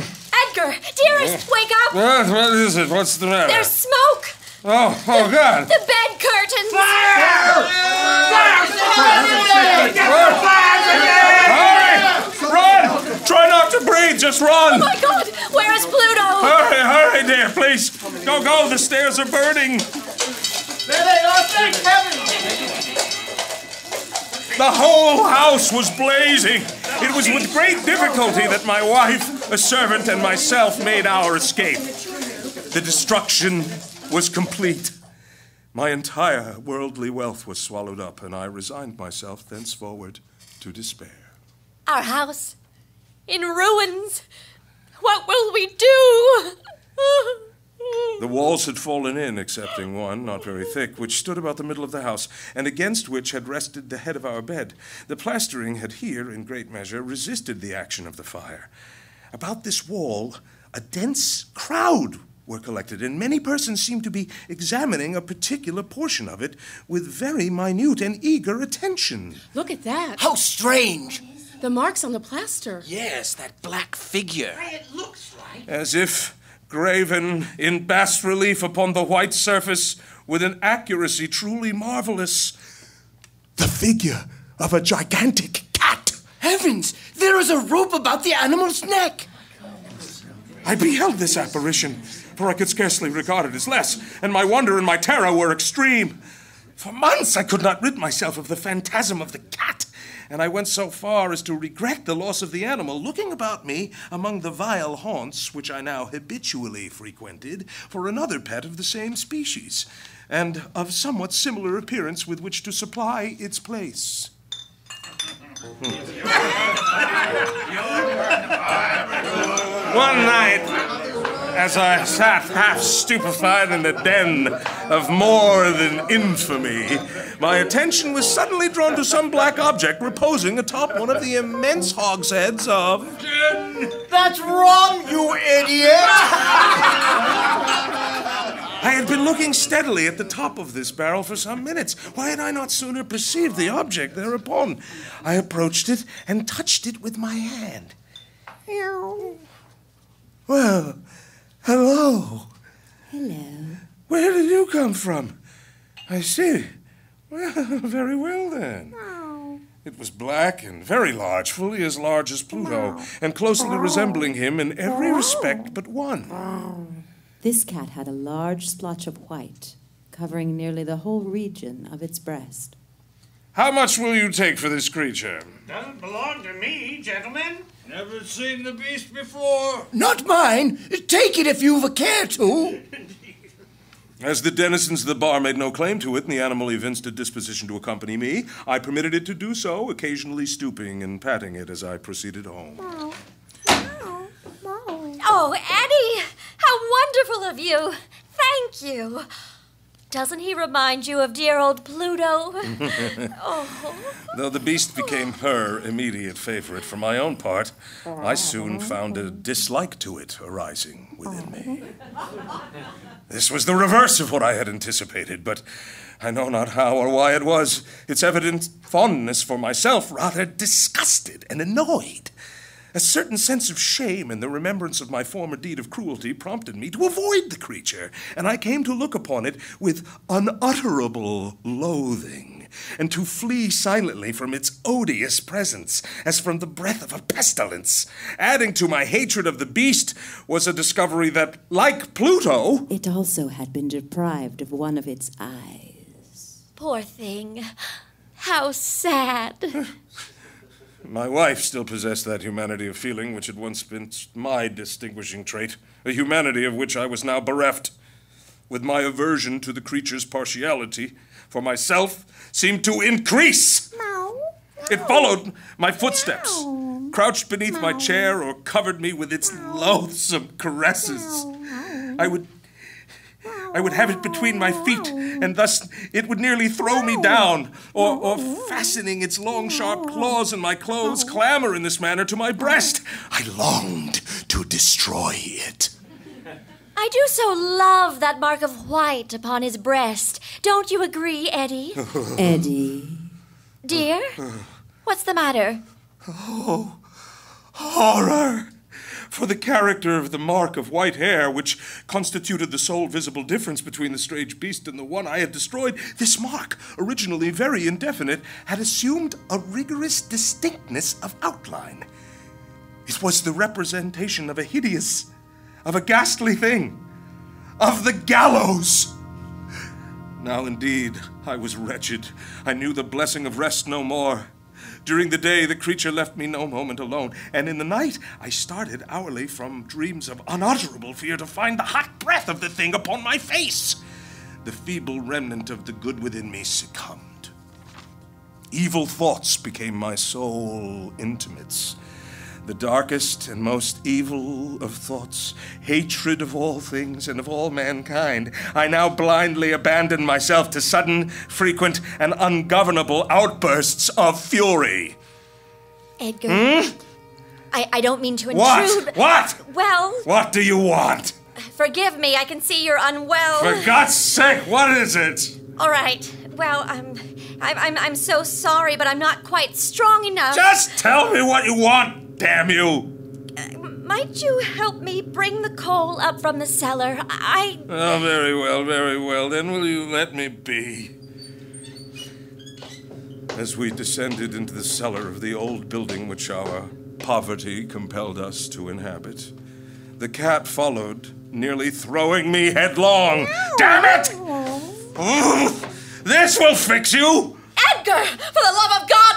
Edgar! Dearest, wake up! What, what is it? What's the matter? There's smoke! Oh, oh, God. The bed curtains! Hurry! Run! Try not to breathe, just run! Oh my god! Where is Pluto? Hurry, hurry, dear, please. Go, go, the stairs are burning. There they are, thank heaven! The whole house was blazing. It was with great difficulty that my wife, a servant, and myself made our escape. The destruction was complete. My entire worldly wealth was swallowed up, and I resigned myself thenceforward to despair. Our house in ruins. What will we do? (laughs) The walls had fallen in, excepting one, not very thick, which stood about the middle of the house, and against which had rested the head of our bed. The plastering had here, in great measure, resisted the action of the fire. About this wall, a dense crowd were collected, and many persons seemed to be examining a particular portion of it with very minute and eager attention. Look at that. How strange! The marks on the plaster. Yes, that black figure. It looks like. As if graven in bas relief upon the white surface with an accuracy truly marvelous. The figure of a gigantic cat. Heavens! There is a rope about the animal's neck! I beheld this apparition, for I could scarcely regard it as less, and my wonder and my terror were extreme. For months I could not rid myself of the phantasm of the cat, and I went so far as to regret the loss of the animal, looking about me among the vile haunts which I now habitually frequented for another pet of the same species, and of somewhat similar appearance with which to supply its place. One night, as I sat half stupefied in a den of more than infamy, my attention was suddenly drawn to some black object reposing atop one of the immense hogsheads of. That's wrong, you idiot! I had been looking steadily at the top of this barrel for some minutes. Why had I not sooner perceived the object thereupon? I approached it and touched it with my hand. Well, hello. Hello. Where did you come from? I see. Well, (laughs) very well then. Oh. It was black and very large, fully as large as Pluto, and closely resembling him in every respect but one. This cat had a large splotch of white, covering nearly the whole region of its breast. How much will you take for this creature? Doesn't belong to me, gentlemen. Never seen the beast before. Not mine! Take it if you've a care to! As the denizens of the bar made no claim to it, and the animal evinced a disposition to accompany me, I permitted it to do so, occasionally stooping and patting it as I proceeded home. Oh, Eddie! How wonderful of you! Thank you! Doesn't he remind you of dear old Pluto? (laughs) oh. Though the beast became her immediate favorite, for my own part, I soon found a dislike to it arising within me. This was the reverse of what I had anticipated, but I know not how or why it was. Its evident fondness for myself rather disgusted and annoyed. A certain sense of shame in the remembrance of my former deed of cruelty prompted me to avoid the creature, and I came to look upon it with unutterable loathing, and to flee silently from its odious presence, as from the breath of a pestilence. Adding to my hatred of the beast was a discovery that, like Pluto, It also had been deprived of one of its eyes. Poor thing. How sad. My wife still possessed that humanity of feeling which had once been my distinguishing trait, a humanity of which I was now bereft. With my aversion to the creature's partiality for myself seemed to increase. It followed my footsteps, crouched beneath my chair, or covered me with its loathsome caresses. I would I would have it between my feet, and thus it would nearly throw me down, or, or fastening its long, sharp claws in my clothes, clamber in this manner to my breast. I longed to destroy it. I do so love that mark of white upon his breast. Don't you agree, Eddie? (laughs) Eddie. Dear? What's the matter? Oh, horror! For the character of the mark of white hair, which constituted the sole visible difference between the strange beast and the one I had destroyed, this mark, originally very indefinite, had assumed a rigorous distinctness of outline. It was the representation of a hideous, of a ghastly thing, of the gallows. Now, indeed, I was wretched. I knew the blessing of rest no more. During the day, the creature left me no moment alone, and in the night, I started hourly from dreams of unutterable fear to find the hot breath of the thing upon my face. The feeble remnant of the good within me succumbed. Evil thoughts became my sole intimates. The darkest and most evil of thoughts, hatred of all things and of all mankind. I now blindly abandon myself to sudden, frequent, and ungovernable outbursts of fury. Edgar. Hmm? I, I don't mean to What? intrude. What? Well, What do you want? forgive me. I can see you're unwell. For God's sake, what is it? All right. Well, um, I'm, I'm, I'm so sorry, but I'm not quite strong enough. Just tell me what you want, damn you! Might you help me bring the coal up from the cellar? I. Oh, very well, very well. Then will you let me be? As we descended into the cellar of the old building which our poverty compelled us to inhabit, the cat followed, nearly throwing me headlong. Damn it! This will fix you! Edgar, for the love of God, put down the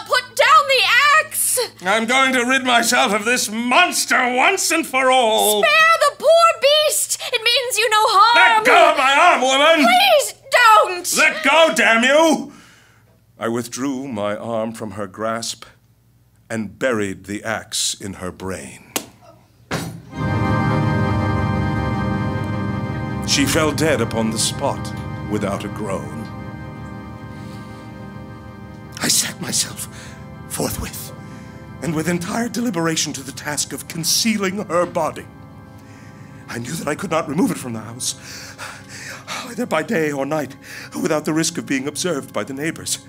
I'm going to rid myself of this monster once and for all. Spare the poor beast! It means you no harm! Let go of my arm, woman! Please don't! Let go, damn you! I withdrew my arm from her grasp and buried the axe in her brain. She fell dead upon the spot without a groan. I set myself forthwith and with entire deliberation to the task of concealing her body. I knew that I could not remove it from the house, either by day or night, without the risk of being observed by the neighbors.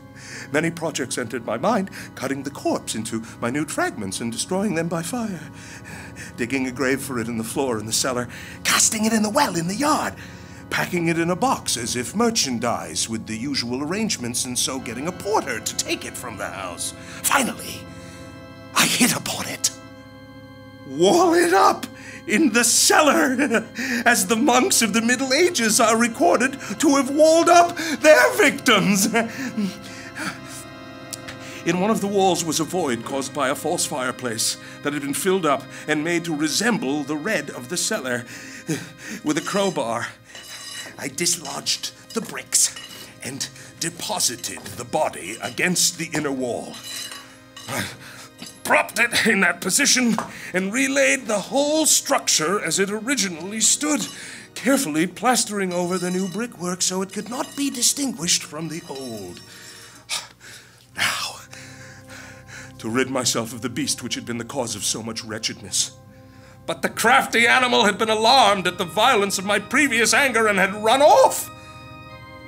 Many projects entered my mind, cutting the corpse into minute fragments and destroying them by fire, digging a grave for it in the floor in the cellar, casting it in the well in the yard, packing it in a box as if merchandise with the usual arrangements, and so getting a porter to take it from the house. Finally, I hit upon it. Wall it up in the cellar, (laughs) as the monks of the Middle Ages are recorded to have walled up their victims. (laughs) In one of the walls was a void caused by a false fireplace that had been filled up and made to resemble the red of the cellar. (laughs) With a crowbar, I dislodged the bricks and deposited the body against the inner wall. Propped it in that position and relaid the whole structure as it originally stood, carefully plastering over the new brickwork so it could not be distinguished from the old. Now, to rid myself of the beast which had been the cause of so much wretchedness. But the crafty animal had been alarmed at the violence of my previous anger and had run off.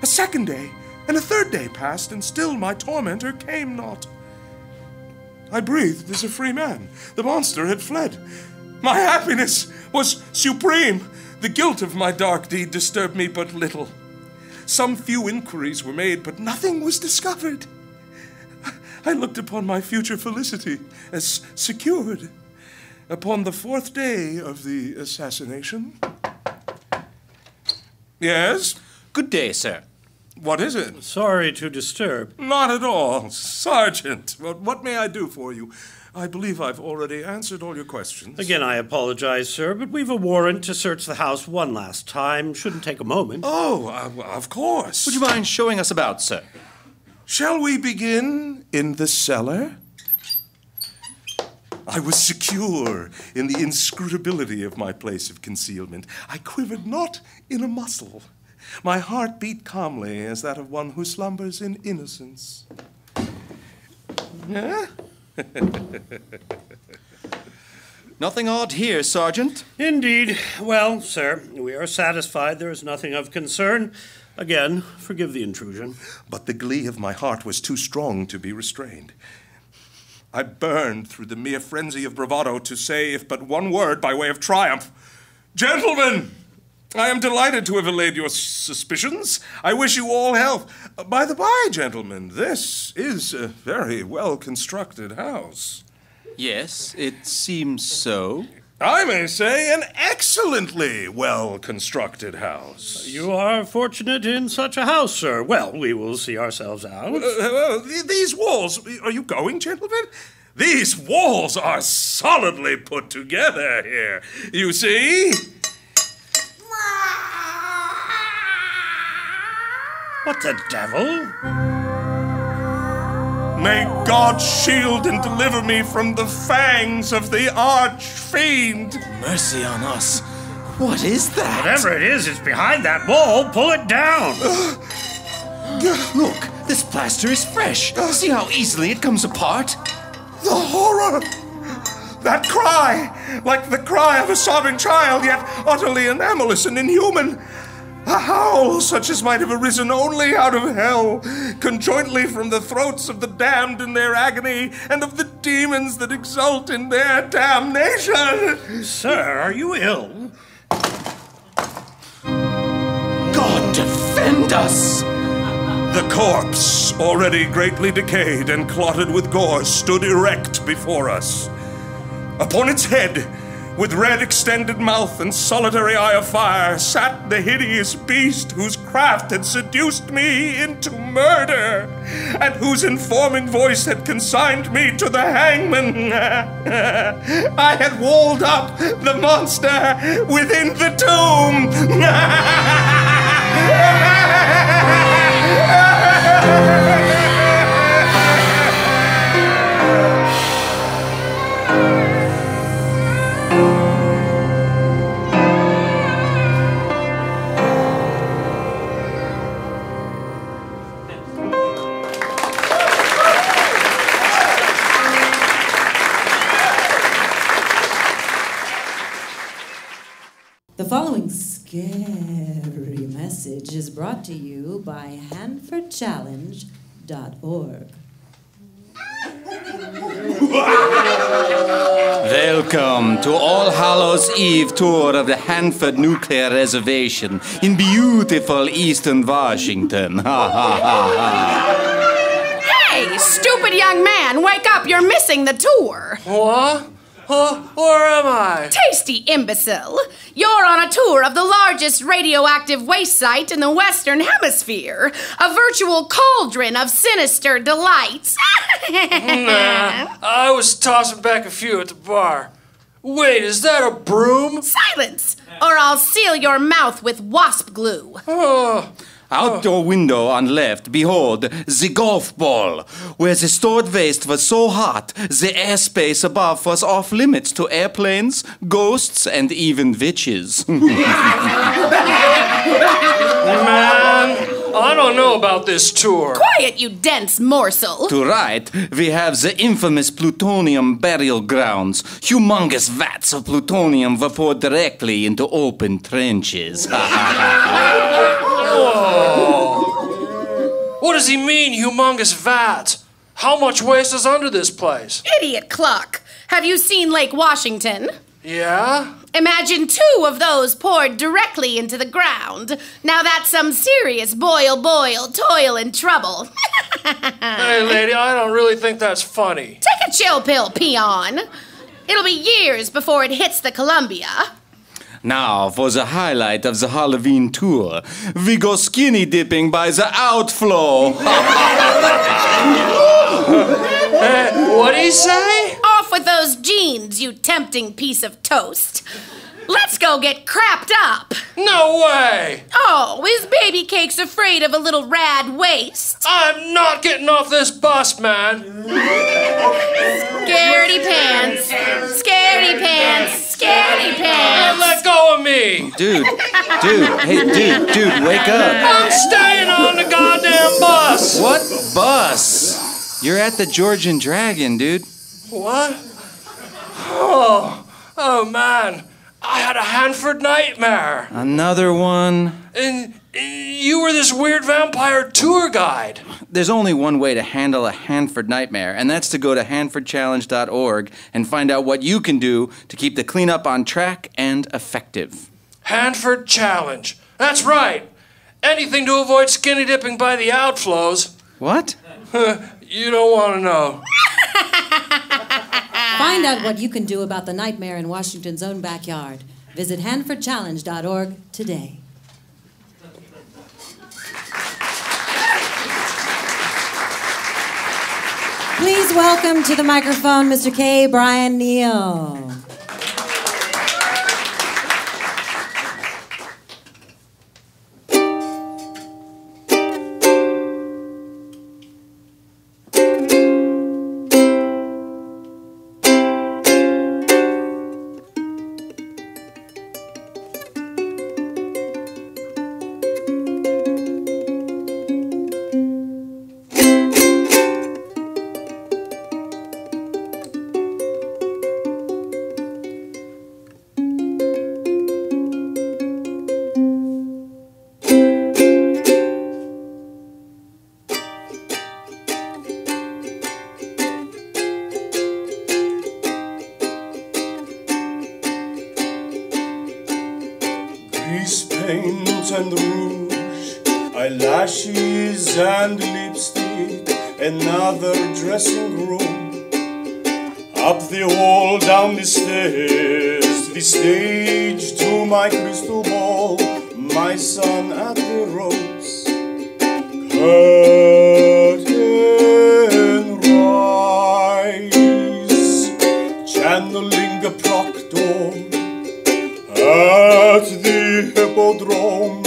A second day and a third day passed, and still my tormentor came not. I breathed as a free man. The monster had fled. My happiness was supreme. The guilt of my dark deed disturbed me but little. Some few inquiries were made, but nothing was discovered. I looked upon my future felicity as secured. Upon the fourth day of the assassination. Yes? Good day, sir. What is it? Sorry to disturb. Not at all. Sergeant, what, what may I do for you? I believe I've already answered all your questions. Again, I apologize, sir, but we've a warrant to search the house one last time. Shouldn't take a moment. Oh, uh, of course. Would you mind showing us about, sir? Shall we begin in the cellar? I was secure in the inscrutability of my place of concealment. I quivered not in a muscle. My heart beat calmly as that of one who slumbers in innocence. Huh? (laughs) Nothing odd here, Sergeant. Indeed. Well, sir, we are satisfied there is nothing of concern. Again, forgive the intrusion. But the glee of my heart was too strong to be restrained. I burned through the mere frenzy of bravado to say, if but one word by way of triumph Gentlemen, I am delighted to have allayed your suspicions. I wish you all health. By the by, gentlemen, this is a very well constructed house. Yes, it seems so. I may say an excellently well constructed house. You are fortunate in such a house, sir. Well, we will see ourselves out. Uh, uh, these walls, are you going, gentlemen? These walls are solidly put together here. You see? What the devil? May God shield and deliver me from the fangs of the arch fiend. Mercy on us. What is that? Whatever it is, it's behind that wall. Pull it down. (gasps) Look, this plaster is fresh. See how easily it comes apart? The horror! That cry! Like the cry of a sobbing child, yet utterly anomalous and inhuman. A howl such as might have arisen only out of hell, conjointly from the throats of the damned in their agony, and of the demons that exult in their damnation. Sir, are you ill? God defend us! The corpse, already greatly decayed and clotted with gore, stood erect before us. Upon its head, with red extended mouth and solitary eye of fire, sat the hideous beast whose craft had seduced me into murder, and whose informing voice had consigned me to the hangman. (laughs) I had walled up the monster within the tomb. (laughs) scary message is brought to you by HanfordChallenge.org. (laughs) Welcome to All Hallows Eve tour of the Hanford Nuclear Reservation in beautiful Eastern Washington. (laughs) Hey, stupid young man, wake up! You're missing the tour. What? Huh? Where am I? Tasty imbecile! You're on a tour of the largest radioactive waste site in the Western Hemisphere, a virtual cauldron of sinister delights. Nah, I was tossing back a few at the bar. Wait, is that a broom? Silence, or I'll seal your mouth with wasp glue. Oh. Outdoor oh. window on left, behold, the golf ball, where the stored waste was so hot, the airspace above was off limits to airplanes, ghosts, and even witches. (laughs) Man, I don't know about this tour. Quiet, you dense morsel. To right, we have the infamous plutonium burial grounds. Humongous vats of plutonium were poured directly into open trenches. (laughs) Oh. What does he mean, humongous vat? How much waste is under this place? Idiot Cluck! Have you seen Lake Washington? Yeah? Imagine two of those poured directly into the ground. Now that's some serious boil, boil, toil, and trouble. (laughs) Hey, lady, I don't really think that's funny. Take a chill pill, peon. It'll be years before it hits the Columbia. Now for the highlight of the Halloween tour. We go skinny dipping by the outflow. (laughs) what do you say? Off with those jeans, you tempting piece of toast. Let's go get crapped up. No way! Oh, is baby cake's afraid of a little rad waste? I'm not getting off this bus, man. Scaredy pants. Scaredy pants. Scaredy pants. Let go of me! Dude, dude, hey, dude, dude, wake up. I'm staying on the goddamn bus! What bus? You're at the George and Dragon, dude. What? Oh, oh man. I had a Hanford nightmare. Another one. And uh, you were this weird vampire tour guide. There's only one way to handle a Hanford nightmare, and that's to go to hanfordchallenge.org and find out what you can do to keep the cleanup on track and effective. Hanford Challenge. That's right. Anything to avoid skinny dipping by the outflows. What? (laughs) you don't want to know. Find out what you can do about the nightmare in Washington's own backyard. Visit hanfordchallenge.org today. Please welcome to the microphone Mr. K. Brian Neel. Eyelashes and lipstick, another dressing room. Up the hall, down the stairs, the stage, to my crystal ball, my son at the ropes. Curtain rise, channeling a proctor at the hippodrome,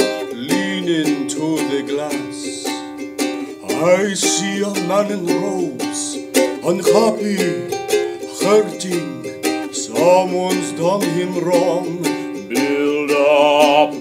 to the glass. I see a man in robes, unhappy, hurting. Someone's done him wrong. Build up,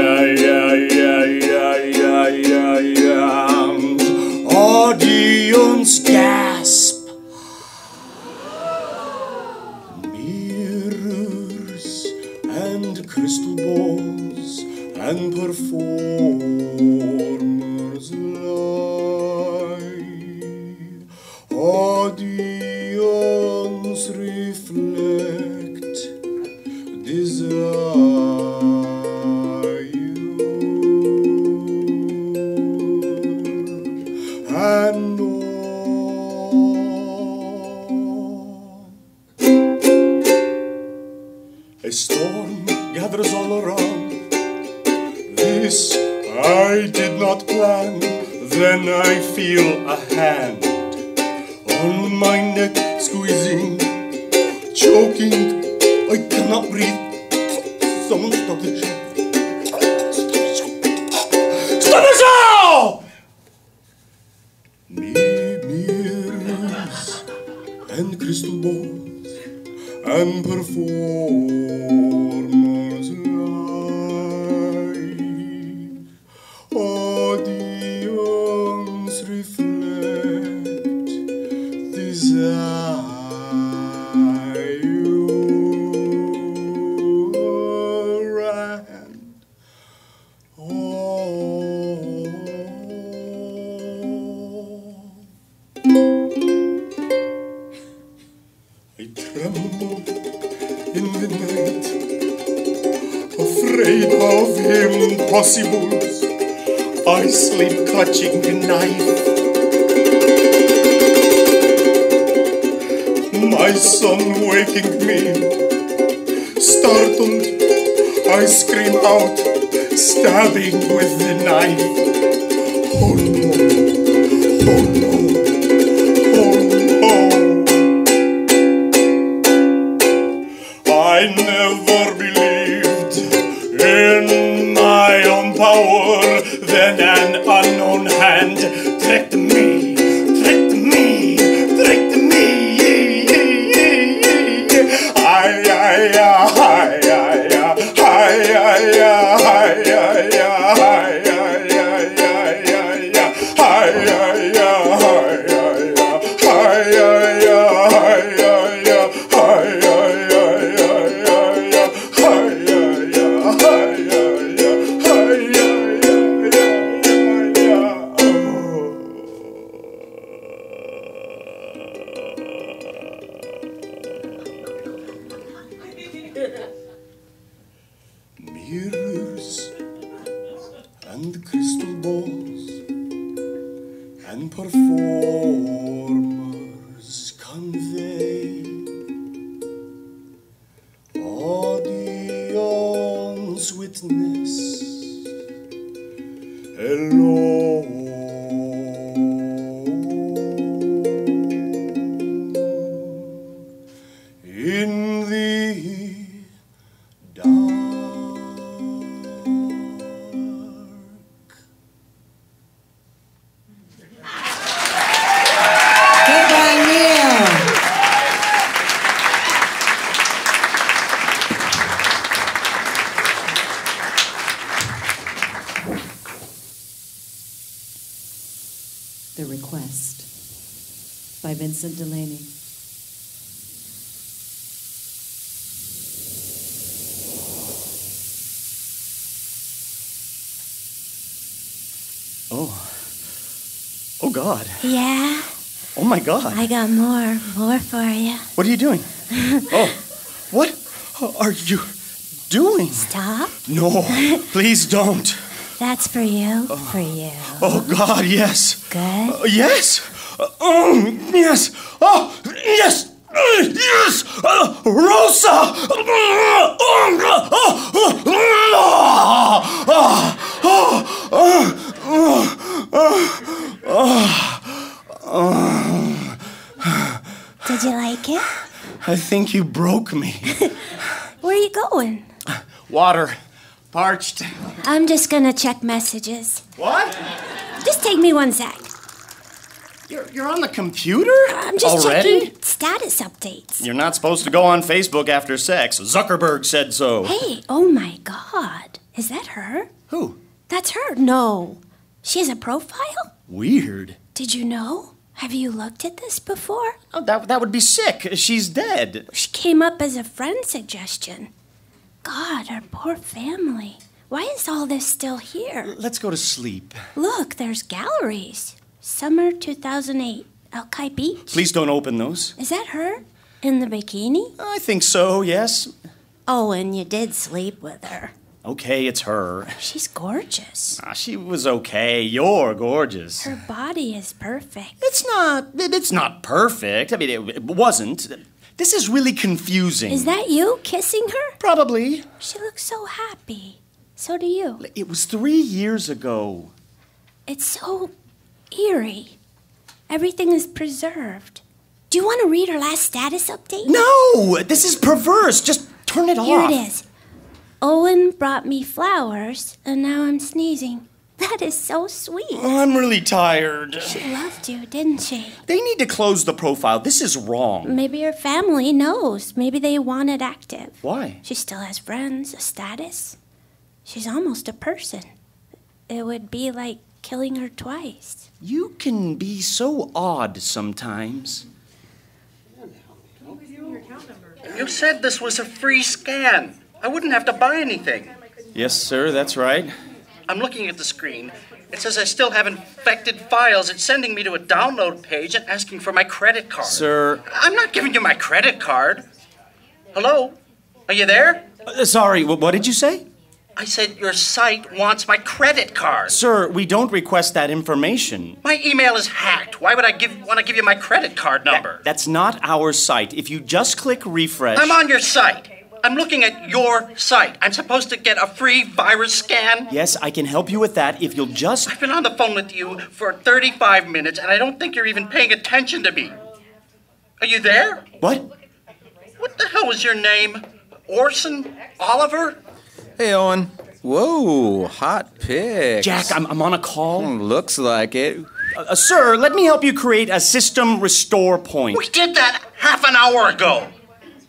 I chant, power. Don't. That's for you, for you. Oh, God, yes. Good. Uh, yes. Uh, oh, yes. Oh, yes. Uh, Yes. Uh, Rosa. Did you like it? I think you broke me. (laughs) Where are you going? Water. Parched. I'm just gonna check messages. What? Just take me one sec. You're, you're on the computer? I'm just Already? checking status updates. You're not supposed to go on Facebook after sex. Zuckerberg said so. Hey, oh my god. Is that her? Who? That's her. No. She has a profile? Weird. Did you know? Have you looked at this before? Oh, that, that would be sick. She's dead. She came up as a friend suggestion. God, our poor family. Why is all this still here? Let's go to sleep. Look, there's galleries. Summer 2008, Alki Beach. Please don't open those. Is that her? In the bikini? I think so, yes. Oh, and you did sleep with her. Okay, it's her. She's gorgeous. Ah, she was okay. You're gorgeous. Her body is perfect. It's not. It's not perfect. I mean, it, it wasn't. This is really confusing. Is that you kissing her? Probably. She looks so happy. So do you. It was three years ago. It's so eerie. Everything is preserved. Do you want to read her last status update? No, this is perverse. Just turn it Here off. Here it is. Owen brought me flowers, and now I'm sneezing. That is so sweet. Oh, I'm really tired. She loved you, didn't she? They need to close the profile. This is wrong. Maybe her family knows. Maybe they want it active. Why? She still has friends, a status. She's almost a person. It would be like killing her twice. You can be so odd sometimes. You said this was a free scan. I wouldn't have to buy anything. Yes, sir, that's right. I'm looking at the screen. It says I still have infected files. It's sending me to a download page and asking for my credit card. Sir. I'm not giving you my credit card. Hello? Are you there? Uh, sorry, what did you say? I said your site wants my credit card. Sir, we don't request that information. My email is hacked. Why would I give want to give you my credit card number? That's not our site. If you just click refresh. I'm on your site. I'm looking at your site. I'm supposed to get a free virus scan. Yes, I can help you with that if you'll just. I've been on the phone with you for 35 minutes, and I don't think you're even paying attention to me. Are you there? What? What the hell was your name? Orson? Oliver? Hey, Owen. Whoa, hot pic. Jack, I'm, I'm on a call. looks like it. Uh, sir, let me help you create a system restore point. We did that half an hour ago.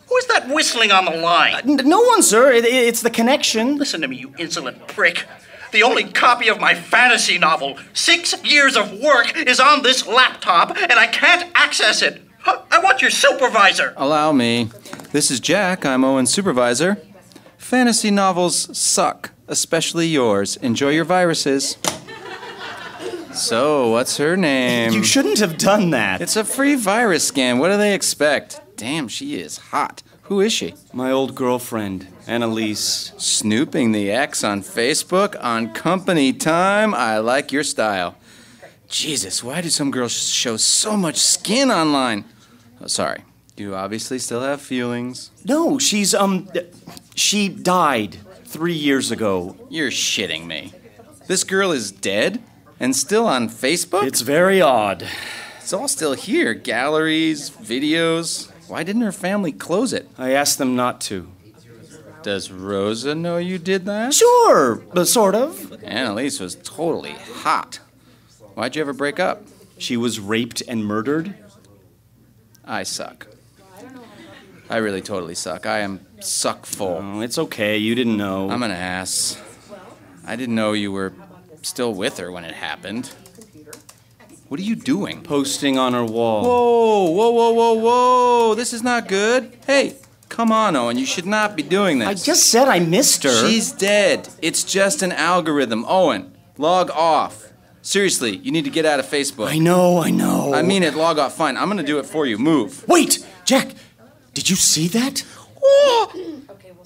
Who is that whistling on the line? Uh, no one, sir. It, it's the connection. Listen to me, you insolent prick. The only copy of my fantasy novel, six years of work, is on this laptop, and I can't access it. I want your supervisor. Allow me. This is Jack. I'm Owen's supervisor. Fantasy novels suck, especially yours. Enjoy your viruses. So, what's her name? You shouldn't have done that. It's a free virus scan. What do they expect? Damn, she is hot. Who is she? My old girlfriend, Annalise. Snooping the ex on Facebook on company time. I like your style. Jesus, why do some girls show so much skin online? Oh, sorry. You obviously still have feelings. No, she's, um, she died three years ago. You're shitting me. This girl is dead? And still on Facebook? It's very odd. It's all still here galleries, videos. Why didn't her family close it? I asked them not to. Does Rosa know you did that? Sure, but sort of. Annalise was totally hot. Why'd you ever break up? She was raped and murdered. I suck. I really totally suck. I am suckful. Oh, it's okay. You didn't know. I'm an ass. I didn't know you were still with her when it happened. What are you doing? Posting on her wall. Whoa, whoa, whoa, whoa, whoa. This is not good. Hey, come on, Owen. You should not be doing this. I just said I missed her. She's dead. It's just an algorithm. Owen, log off. Seriously, you need to get out of Facebook. I know, I know. I mean it, log off. Fine, I'm gonna do it for you. Move. Wait, Jack, did you see that?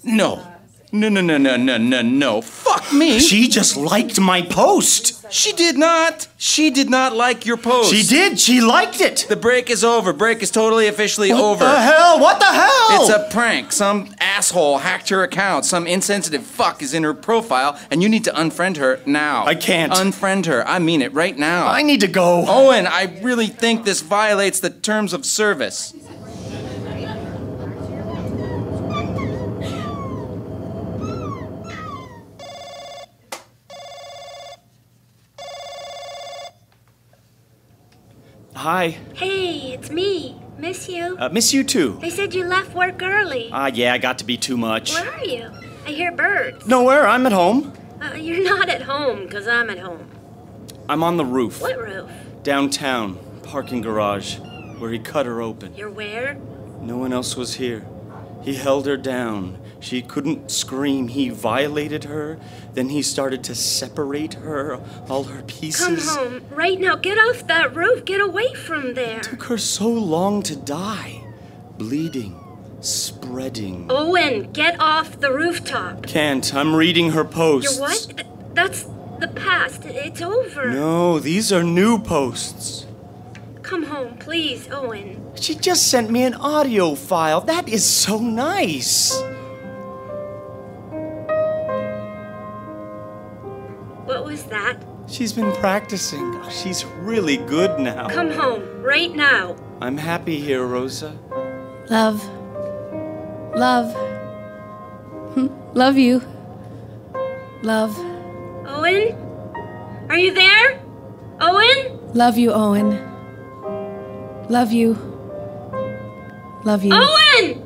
No. No, no, no, no, no, no, no. Fuck me. She just liked my post. She did not. She did not like your post. She did. She liked it. The break is over. Break is totally officially What over. What the hell? What the hell? It's a prank. Some asshole hacked her account. Some insensitive fuck is in her profile, and you need to unfriend her now. I can't. Unfriend her. I mean it right now. I need to go. Owen, I really think this violates the terms of service. Hi. Hey, it's me. Miss you. Uh, miss you too. They said you left work early. Ah, yeah, I got to be too much. Where are you? I hear birds. Nowhere. I'm at home. Uh, you're (laughs) not at home, because I'm at home. I'm on the roof. What roof? Downtown, parking garage, where he cut her open. You're where? No one else was here. He held her down. She couldn't scream. He violated her. Then he started to separate her, all her pieces. Come home. Right now. Get off that roof. Get away from there. It Took her so long to die. Bleeding, spreading. Owen, get off the rooftop. Can't. I'm reading her posts. You're what? Th- That's the past. It's over. No, these are new posts. Come home, please, Owen. She just sent me an audio file. That is so nice. That? She's been practicing. She's really good now. Come home, right now. I'm happy here, Rosa. Love. Love. (laughs) Love you. Love. Owen? Are you there? Owen? Love you, Owen. Love you. Love you. Owen!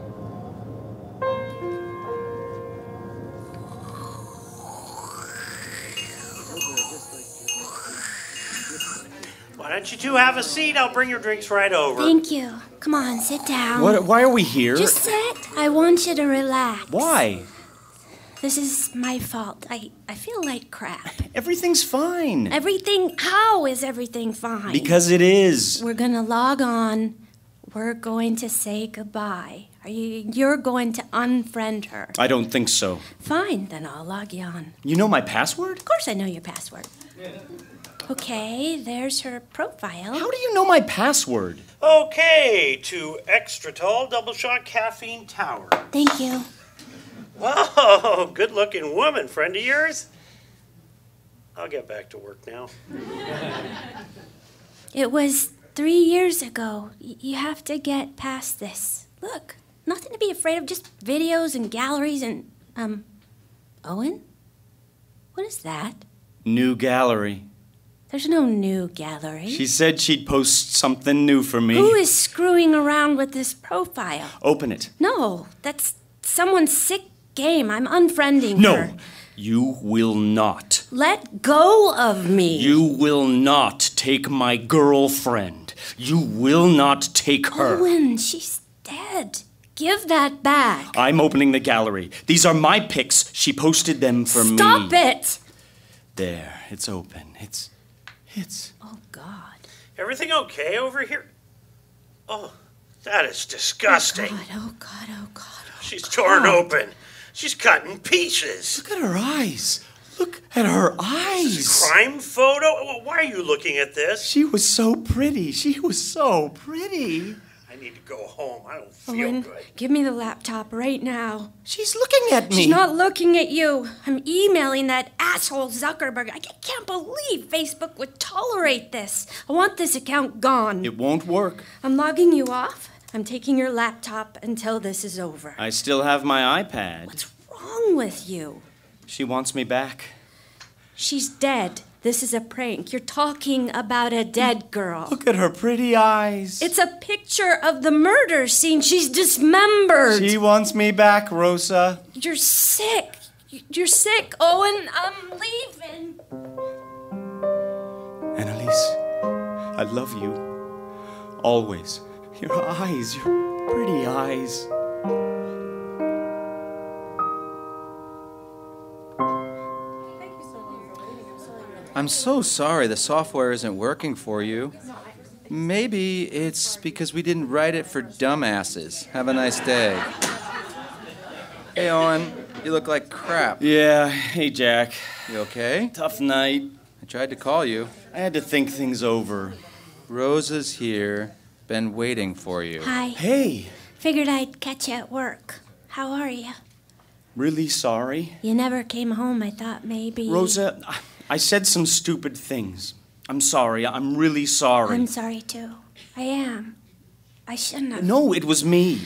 Why you you two have a seat? I'll bring your drinks right over. Thank you. Come on, sit down. What, why are we here? Just sit. I want you to relax. Why? This is my fault. I, I feel like crap. (laughs) Everything's fine. Everything. How is everything fine? Because it is. We're gonna log on. We're going to say goodbye. Are you? You're going to unfriend her. I don't think so. Fine, then I'll log you on. You know my password? Of course, I know your password. Okay, there's her profile. How do you know my password? Okay, to extra tall double shot caffeine tower. Thank you. Whoa, (laughs) good looking woman, friend of yours? I'll get back to work now. It was three years ago. You have to get past this. Look, nothing to be afraid of. Just videos and galleries and um, Owen. What is that? New gallery. There's no new gallery. She said she'd post something new for me. Who is screwing around with this profile? Open it. No, that's someone's sick game. I'm unfriending No, her. you will not. Let go of me. You will not take my girlfriend. You will not take her. Oh, Owen, she's dead. Give that back. I'm opening the gallery. These are my pics. She posted them for me. Stop it. There, it's open. It's. It's. Oh, God. Everything okay over here? Oh, that is disgusting. Oh, God, oh, God, oh, God. Oh, She's torn open. She's cut in pieces. Look at her eyes. Look at her eyes. Crime photo? Why are you looking at this? She was so pretty. She was so pretty. I need to go home. I don't feel Owen, good. give me the laptop right now. She's looking at me. She's not looking at you. I'm emailing that asshole Zuckerberg. I can't believe Facebook would tolerate this. I want this account gone. It won't work. I'm logging you off. I'm taking your laptop until this is over. I still have my iPad. What's wrong with you? She wants me back. She's dead. This is a prank. You're talking about a dead girl. Look at her pretty eyes. It's a picture of the murder scene. She's dismembered. She wants me back, Rosa. You're sick. You're sick, Owen. I'm leaving. Annalise, I love you. Always. Your eyes, your pretty eyes. I'm so sorry the software isn't working for you. Maybe it's because we didn't write it for dumbasses. Have a nice day. Hey, Owen, you look like crap. Yeah, hey, Jack. You okay? Tough night. I tried to call you. I had to think things over. Rosa's here. Been waiting for you. Hi. Hey, Figured I'd catch you at work. How are you? really sorry. You never came home. I thought maybe. Rosa, I- I said some stupid things. I'm sorry. I'm really sorry. I'm sorry too. I am. I shouldn't have. No, it was me.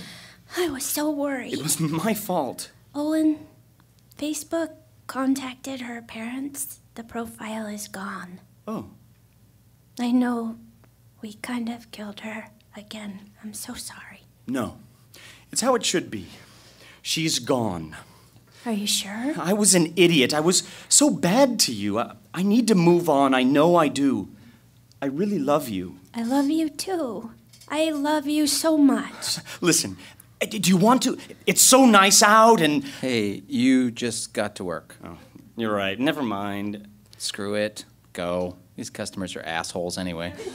I was so worried. It was my fault. Owen, Facebook contacted her parents. The profile is gone. Oh. I know we kind of killed her again. I'm so sorry. No. It's how it should be. She's gone. Are you sure? I was an idiot. I was so bad to you. I, I need to move on. I know I do. I really love you. I love you too. I love you so much. (sighs) Listen, uh, do you want to? It's so nice out and. Hey, you just got to work. Oh, you're right. Never mind. Screw it. Go. These customers are assholes anyway. (laughs)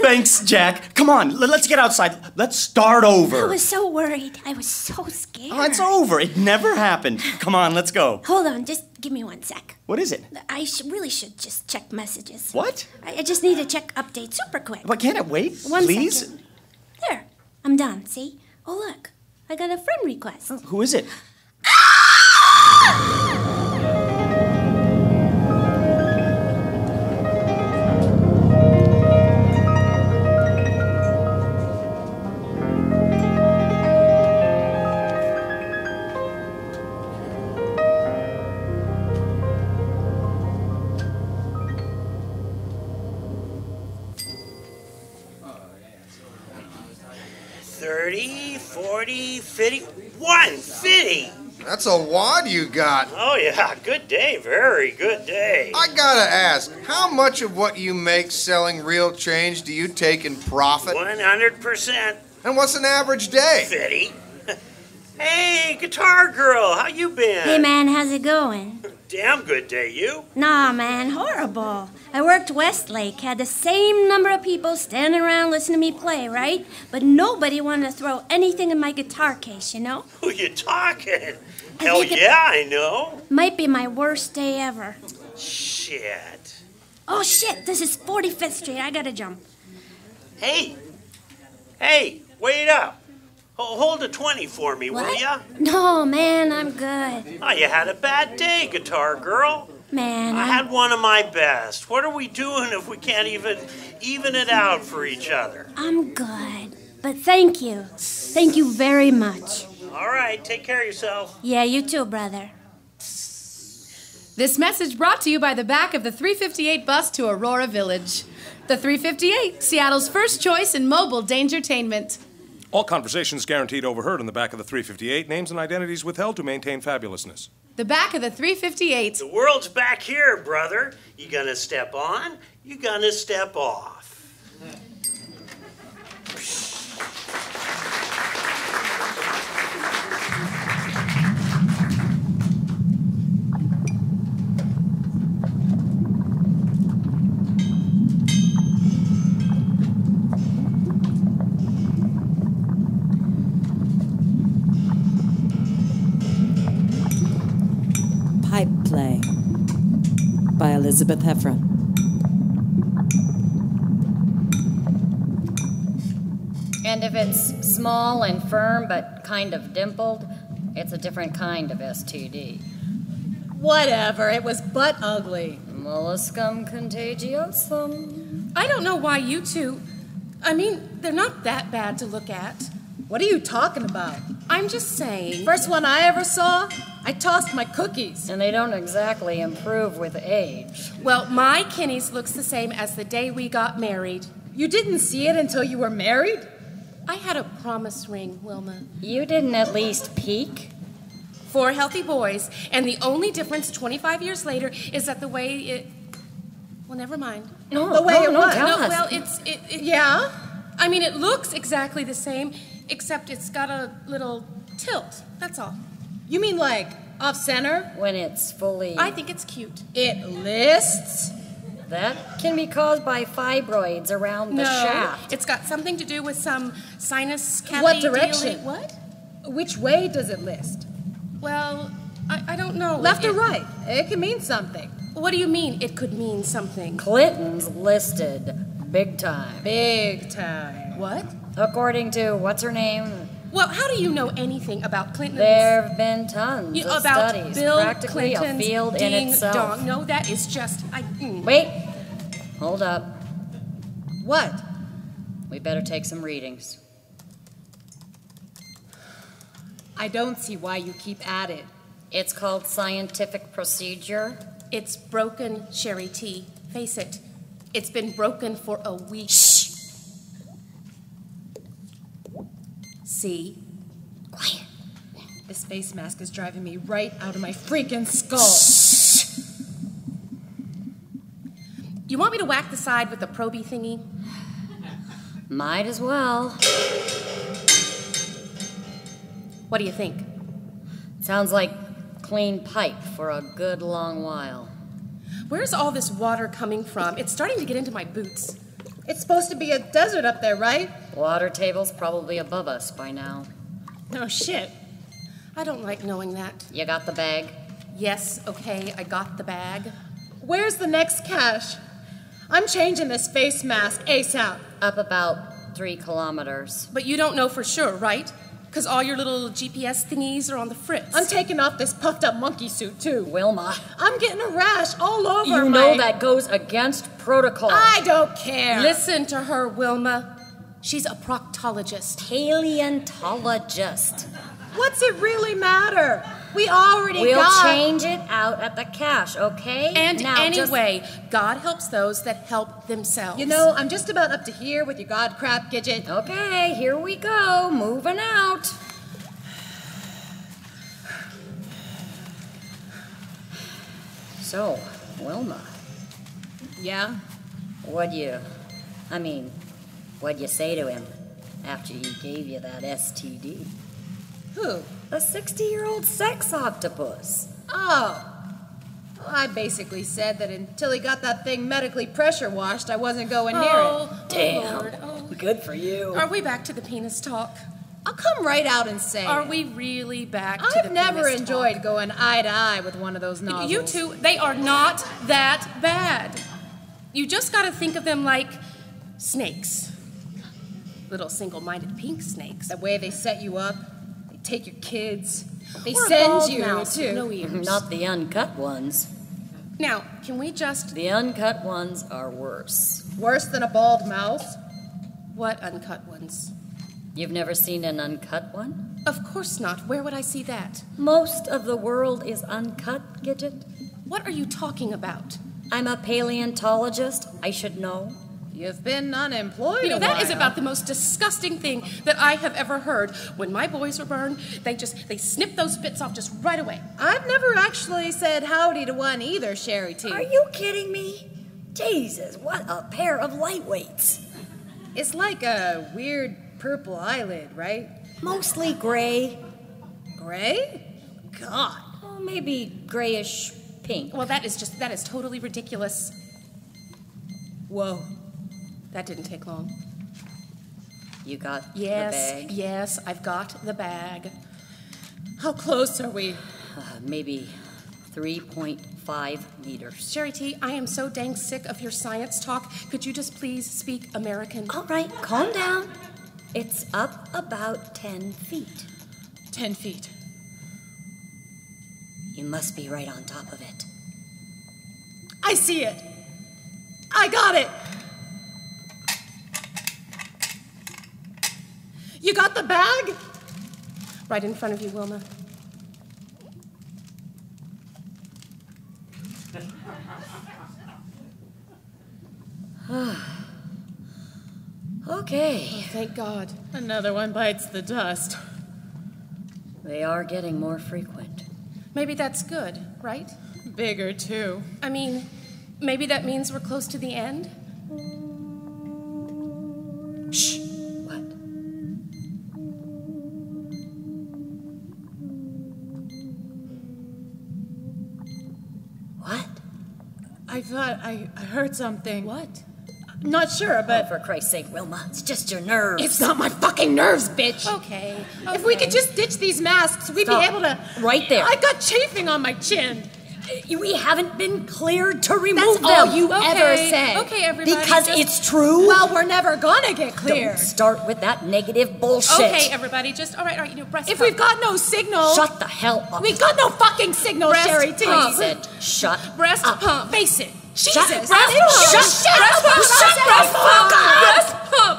Thanks, Jack. Come on, l- let's get outside. Let's start over. I was so worried. I was so scared. Oh, it's over. It never happened. Come on, let's go. Hold on, just give me one sec. What is it? I sh- really should just check messages. What? I, I just need to check updates super quick. What can't it wait? One Please? second. There, I'm done. See? Oh look, I got a friend request. Who is it? (gasps) Ah! A wad you got. Oh, yeah, (laughs) good day, very good day. I gotta ask, how much of what you make selling real change do you take in profit? 100%. And what's an average day? Fitty. (laughs) hey, guitar girl, how you been? Hey, man, how's it going? (laughs) Damn good day, you. Nah, man, horrible. I worked Westlake, had the same number of people standing around listening to me play, right? But nobody wanted to throw anything in my guitar case, you know? Who you talking? Hell yeah, I know. Might be my worst day ever. Shit. Oh shit, this is 45th Street. I gotta jump. Hey, hey, wait up. Ho- Hold a 20 for me, will What? ya? No, man, I'm good. Oh, you had a bad day, guitar girl. Man, I I'm- had one of my best. What are we doing if we can't even even it out for each other? I'm good. But thank you. Thank you very much. All right, take care of yourself. Yeah, you too, brother. This message brought to you by the back of the 358 bus to Aurora Village. The 358, Seattle's first choice in mobile dangertainment. All conversations guaranteed overheard in the back of the 358, names and identities withheld to maintain fabulousness. The back of the 358. The world's back here, brother. You gonna step on? You gonna step off? Elizabeth Heffron. And if it's small and firm but kind of dimpled, it's a different kind of STD. Whatever, it was butt ugly. Molluscum contagiosum. I don't know why you two. I mean, they're not that bad to look at. What are you talking about? I'm just saying. First one I ever saw, I tossed my cookies. And they don't exactly improve with age. Well, my Kenny's looks the same as the day we got married. You didn't see it until you were married? I had a promise ring, Wilma. You didn't at least peek? Four healthy boys, and the only difference 25 years later is that the way it. Well, never mind. No, The way no, it no, was. tell No, us. well, it's. It, it, Yeah? I mean, it looks exactly the same, except it's got a little tilt. That's all. You mean like off center? When it's fully. I think it's cute. It lists? That can be caused by fibroids around the no, shaft. it's got something to do with some sinus cavity. What direction? dealing- What? Which way does it list? Well, I, I don't know. Left It- or right? It can mean something. What do you mean? It could mean something. Clinton's listed big time. Big time. What? According to what's her name? Well, how do you know anything about Clinton? There have been tons You- of about studies. Bill practically Clinton's a field in itself. dong. No, that is just. I. mm. Wait. Hold up. What? We better take some readings. I don't see why you keep at it. It's called scientific procedure. It's broken Sherry T. Face it. It's been broken for a week. See? Quiet. This face mask is driving me right out of my freaking skull. You want me to whack the side with the proby thingy? Might as well. What do you think? Sounds like clean pipe for a good long while. Where's all this water coming from? It's starting to get into my boots. It's supposed to be a desert up there, right? Water table's probably above us by now. Oh, shit. I don't like knowing that. You got the bag? Yes, okay, I got the bag. Where's the next cache? I'm changing this face mask ASAP. Up about three kilometers. But you don't know for sure, right? Because all your little GPS thingies are on the fritz. I'm taking off this puffed up monkey suit too. Wilma. I'm getting a rash all over You my... know that goes against protocol. I don't care. Listen to her, Wilma. She's a proctologist. Paleontologist. What's it really matter? We already we'll got... change it out at the cache, okay? And now, anyway, just... God helps those that help themselves. You know, I'm just about up to here with your God crap, Gidget. Okay, here we go. Moving out. So, Wilma. Yeah? What you? I mean, what'd you say to him after he gave you that STD? Who? A 60 year old sex octopus. Oh. Well, I basically said that until he got that thing medically pressure washed, I wasn't going near it. Oh, it. Damn. Lord. Oh. Good for you. Are we back to the penis talk? I'll come right out and say. Are we really back to the penis? I've never enjoyed talk? going eye to eye with one of those novels. You two, they are not that bad. You just got to think of them like snakes. Little single minded pink snakes. The way they set you up, they take your kids, they Or send you mouse with too. no (laughs) ears. Not the uncut ones. Now, can we just. The uncut ones are worse. Worse than a bald mouse? What uncut ones? You've never seen an uncut one? Of course not. Where would I see that? Most of the world is uncut, Gidget. What are you talking about? I'm a paleontologist. I should know. You've been unemployed. You know, that is about the most disgusting thing that I have ever heard. When my boys were burned, they just, they snipped those bits off just right away. I've never actually said howdy to one either, Sherry T. Are you kidding me? Jesus, what a pair of lightweights. It's like a weird purple eyelid, right? Mostly gray. Gray? God. Oh, maybe grayish pink. Well, that is just, that is totally ridiculous. Whoa. That didn't take long. You got Yes, the bag? yes, I've got the bag. How close are we? Uh, maybe 3.5 meters. Sherry T, I am so dang sick of your science talk. Could you just please speak American? All right, calm down. It's up about 10 feet. 10 feet. You must be right on top of it. I see it. I got it. You got the bag? Right in front of you, Wilma. (sighs) okay. Oh, thank God. Another one bites the dust. They are getting more frequent. Maybe that's good, right? Bigger, too. I mean, maybe that means we're close to the end? Shh. Thought I, I heard something. What? Not sure, Oh, but for Christ's sake, Wilma, it's just your nerves. it's not my fucking nerves, bitch. Okay. If we could just ditch these masks, we'd Stop. be able to. Right there. I got chafing on my chin. We haven't been cleared to remove That's them. all you Okay, ever say. okay, everybody, Because just- it's true. Well, we're never gonna get cleared. Don't start with that negative bullshit. Okay, everybody, just all right, all right. You know, breast If pump. we've got no signal, Shut the hell up. We've got no fucking signal, Breast Sherry T. I said shut breast up. pump. Face it. Jesus, Shut- breast pump. Shut- Shut breast up. pump. Shut Breast pump. Breast pump.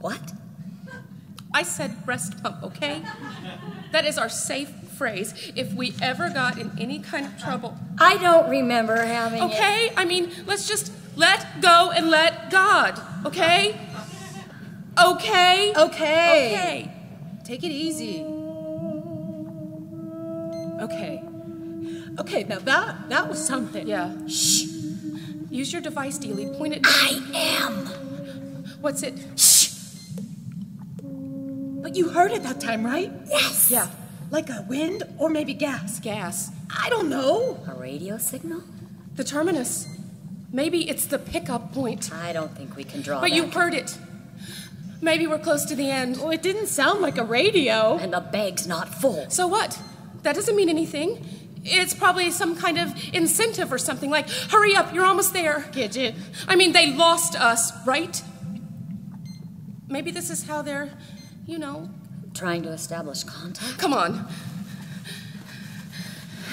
What? I said breast pump, okay? That is our safe phrase if we ever got in any kind of trouble. I don't remember having it. Okay? I mean, let's just let go and let God, okay? Okay? Okay. Okay. Take it easy. Okay. Okay, now that that was something. Yeah. Shh. Use your device, Dealey. Point it. I am. What's it? Shh. But you heard it that time, right? Yes. Yeah. Like a wind or maybe gas. Gas. I don't know. A radio signal? The terminus. Maybe it's the pickup point. I don't think we can draw But that. you heard it. Maybe we're close to the end. Oh, it didn't sound like a radio. And the bag's not full. So what? That doesn't mean anything. It's probably some kind of incentive or something like, hurry up, you're almost there. Gidget. I mean, they lost us, right? Maybe this is how they're, you know. Trying to establish contact? Come on.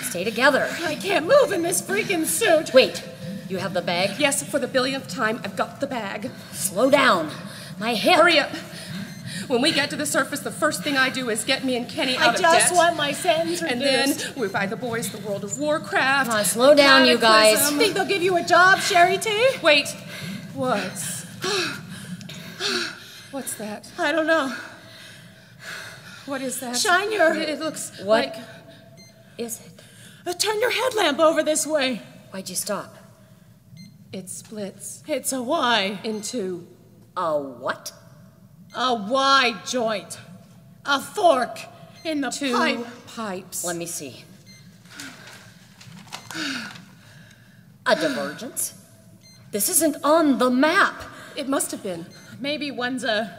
Stay together. I can't move in this freaking suit. Wait, you have the bag? Yes, for the billionth time, I've got the bag. Slow down. My hip. Hurry up. When we get to the surface, the first thing I do is get me and Kenny I out of death. I just want my sentence and then we buy the boys the World of Warcraft. Come on, slow down, you guys. Think they'll give you a job, Sherry T? Wait. What? What's that? I don't know. What is that? Shine your. It, it looks What like. is it? Uh, turn your headlamp over this way. Why'd you stop? It splits. It's a Y. In two. A what? A Y joint. A fork in the Two pipe. pipes. Let me see. A divergence? This isn't on the map. It must have been. Maybe one's a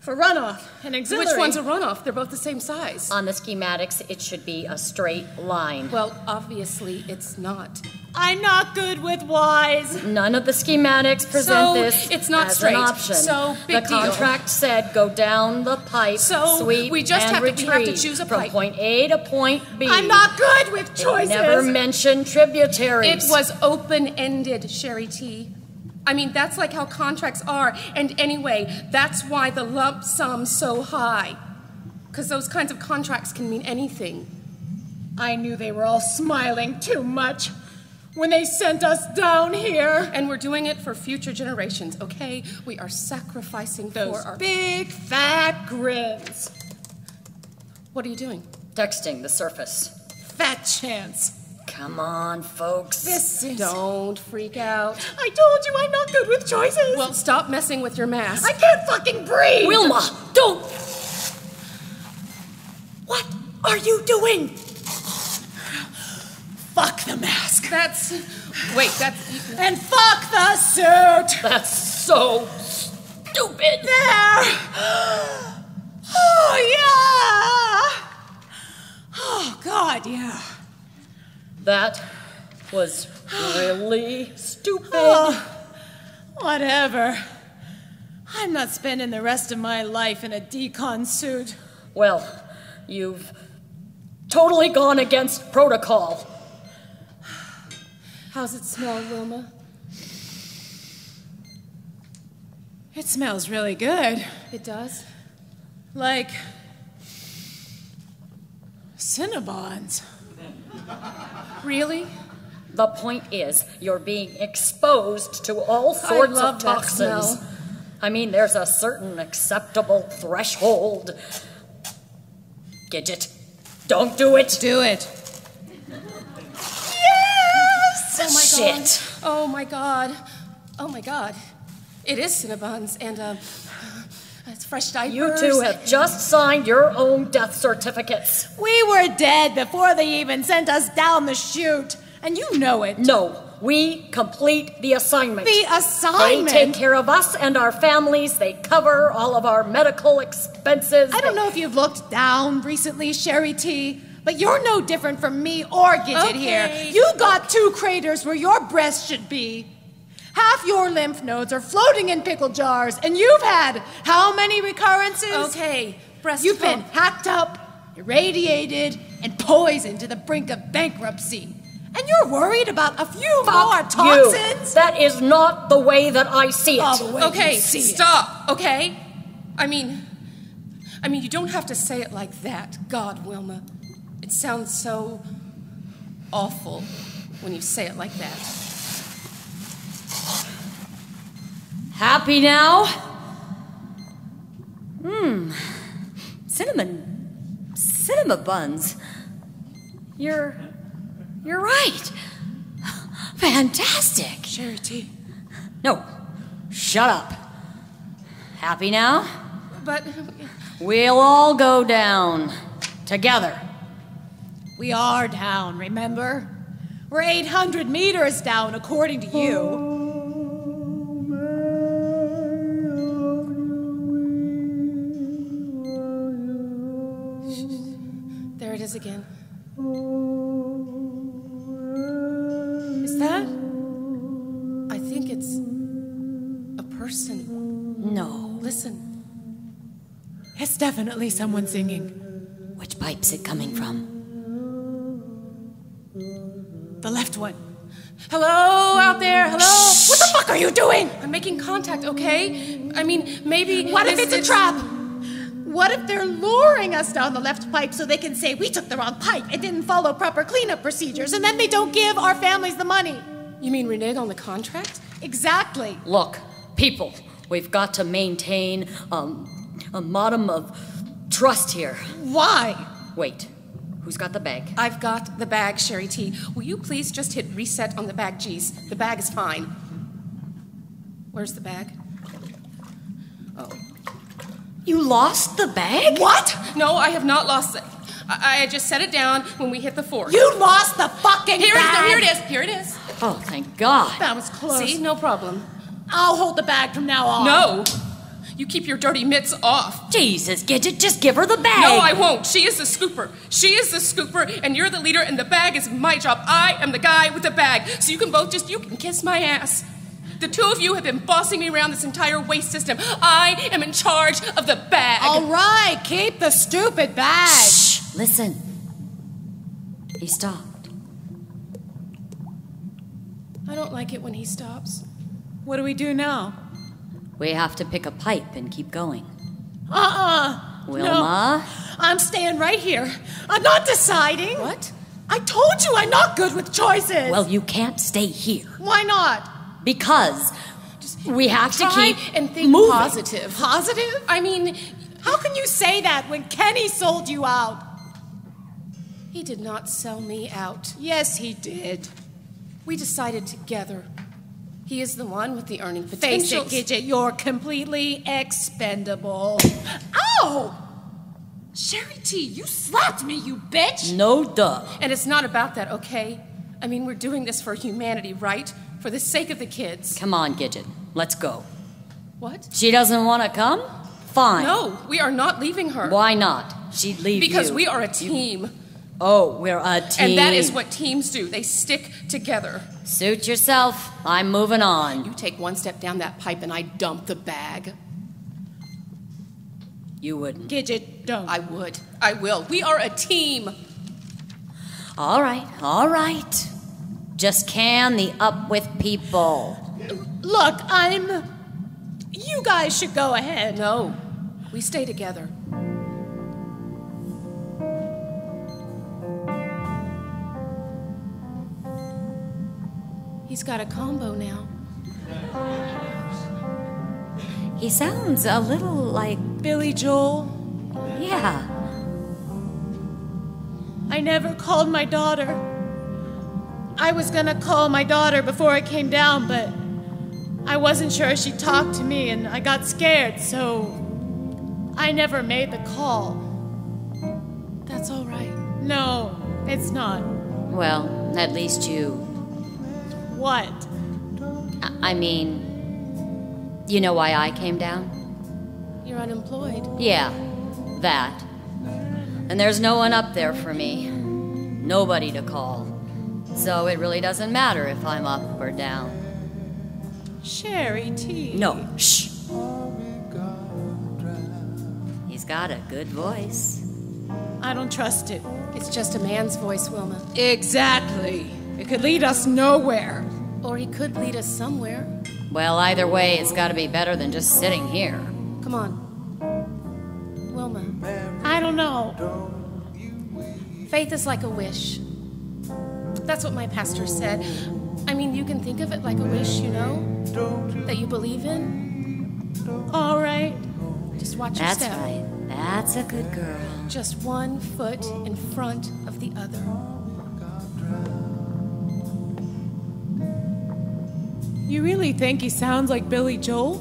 for runoff and auxiliary. Which one's a runoff? They're both the same size. On the schematics, it should be a straight line. Well, obviously, it's not. I'm not good with Y's. None of the schematics present So, this it's not as straight. an option. So, big the deal. contract said go down the pipe, So, sweep, we just and have to- we retrieve have to choose a from pipe. point A to point B. I'm not good with It choices. never mentioned tributaries. It was open ended, Sherry T. I mean, that's like how contracts are. And anyway, that's why the lump sum's so high. Because those kinds of contracts can mean anything. I knew they were all smiling too much when they sent us down here. And we're doing it for future generations, okay? We are sacrificing Those for our. big fat grins. What are you doing? Texting the surface. Fat chance. Come on, folks. This is. Don't freak out. I told you I'm not good with choices. Well, stop messing with your mask. I can't fucking breathe. Wilma, don't. What are you doing? Fuck the mask. That's. Wait, that's. And fuck the suit. That's so stupid. There. Oh, yeah. Oh, God, yeah. That was really stupid. Oh, whatever. I'm not spending the rest of my life in a decon suit. Well, you've totally gone against protocol. How's it smell, Wilma? It smells really good. It does? Like Cinnabons. Really? The point is, you're being exposed to all sorts love of that toxins. smell. I mean, there's a certain acceptable threshold. Gidget, don't do it. Do it. Oh my Shit. god. Oh my god. Oh my god. It is Cinnabons and uh, it's fresh diapers. You two have just signed your own death certificates. We were dead before they even sent us down the chute. And you know it. No, we complete the assignment. The assignment? They take care of us and our families. They cover all of our medical expenses. I don't know if you've looked down recently, Sherry T, but you're no different from me or Gidget Okay. here. You got two craters where your breast should be. Half your lymph nodes are floating in pickle jars, and you've had how many recurrences? Okay, breast You've been hacked up, irradiated, and poisoned to the brink of bankruptcy. And you're worried about a few more You. toxins? That is not the way that I see it. Oh, Okay, you see it. stop, okay? I mean, I mean, you don't have to say it like that. God, Wilma. It sounds so awful when you say it like that. Happy now? Hmm. Cinnamon. Cinema buns. You're. You're right. Fantastic. T. No. Shut up. Happy now? But We'll all go down. Together. We are down, remember? We're 800 meters down, according to you. there it is again. Is that? I think it's a person. No. Listen. It's definitely someone singing. Which pipe's it coming from? The left one. Hello out there. Hello. What the fuck are you doing? I'm making contact, okay? I mean, maybe. What if this- it's a trap? What if they're luring us down the left pipe so they can say we took the wrong pipe and didn't follow proper cleanup procedures and then they don't give our families the money? You mean renege on the contract? Exactly. Look, people, we've got to maintain um, a modicum of trust here. Why? Wait. Who's got the bag? I've got the bag, Sherry T. Will you please just hit reset on the bag? Geez, the bag is fine. Where's the bag? Oh. You lost the bag? What? No, I have not lost it. I, I just set it down when we hit the fork. You lost the fucking Here, bag. here it is. Here it is. Oh, thank God. That was close. See, no problem. I'll hold the bag from now on. No. You keep your dirty mitts off. Jesus, Gidget, just give her the bag. No, I won't. She is the scooper. She is the scooper, and you're the leader, and the bag is my job. I am the guy with the bag. So you can both just, you can kiss my ass. The two of you have been bossing me around this entire waste system. I am in charge of the bag. All right, keep the stupid bag. Shh, listen. He stopped. I don't like it when he stops. What do we do now? We have to pick a pipe and keep going. Uh-uh. Wilma? No. I'm staying right here. I'm not deciding. What? I told you I'm not good with choices. Well, you can't stay here. Why not? Because we have to keep and think moving. positive. Positive? I mean, How can you say that when Kenny sold you out? he did not sell me out. Yes, he did. We decided together. He is the one with the earning potential. Face potential. it, Gidget, you're completely expendable. Ow! Sherry T, you slapped me, you bitch! No duh. And it's not about that, okay? I mean, we're doing this for humanity, right? For the sake of the kids. Come on, Gidget. Let's go. What? She doesn't want to come? Fine. No, we are not leaving her. Why not? She'd leave Because you. we are a team. Oh, we're a team. And that is what teams do. They stick together. Suit yourself. I'm moving on. You take one step down that pipe and I dump the bag. You wouldn't. Gidget, don't. I would. I will. We are a team. All right, all right. Just can the up with people. Look, I'm. You guys should go ahead. No, we stay together. He's got a combo now. He sounds a little like Billy Joel. Yeah. I never called my daughter. I was gonna call my daughter before I came down, but I wasn't sure she'd talk to me and I got scared, so I never made the call. That's all right. No, it's not. Well, at least you. What? I- I mean, you know why I came down? You're unemployed. Yeah, that. And there's no one up there for me. Nobody to call. So it really doesn't matter if I'm up or down. Sherry T. No, shh. He's got a good voice. I don't trust it. It's just a man's voice, Wilma. Exactly. It could lead us nowhere. Or he could lead us somewhere. Well, either way, it's got to be better than just sitting here. Come on. Wilma. I don't know. Faith is like a wish. That's what my pastor said. I mean, you can think of it like a wish, you know? That you believe in. All right. Just watch That's your step. right. That's a good girl. Just one foot in front of the other. You really think he sounds like Billy Joel?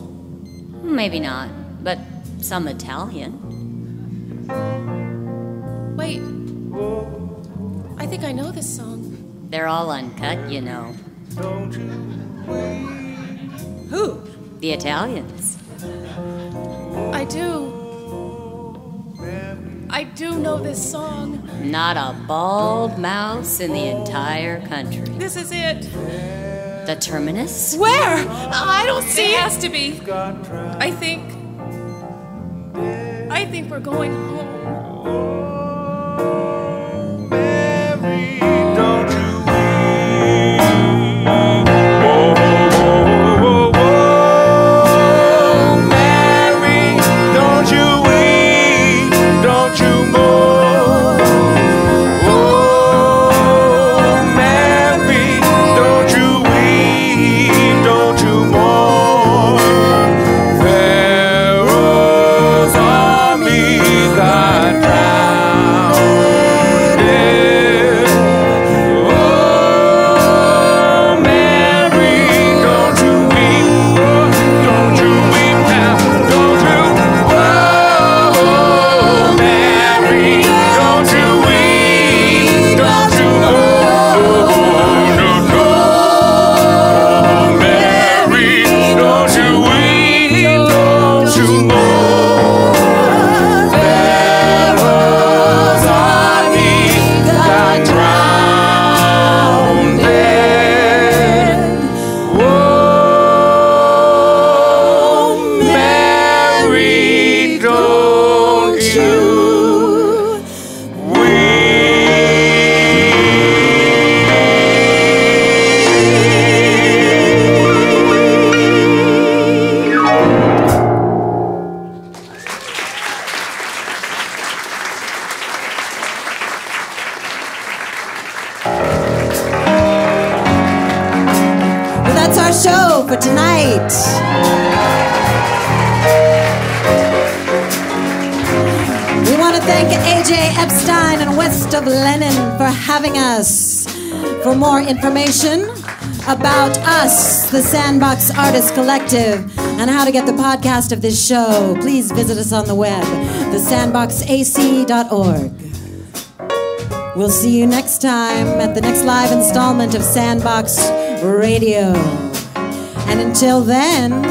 Maybe not, but some Italian. Wait. I think I know this song. They're all uncut, you know. Who? The Italians. I do. I do know this song. Not a bald mouse in the entire country. This is it. The Terminus? Where? I don't see It it. has to be. I think. I think we're going home. Us, the Sandbox Artist Collective, and how to get the podcast of this show, please visit us on the web, thesandboxac.org. We'll see you next time at the next live installment of Sandbox Radio. And until then,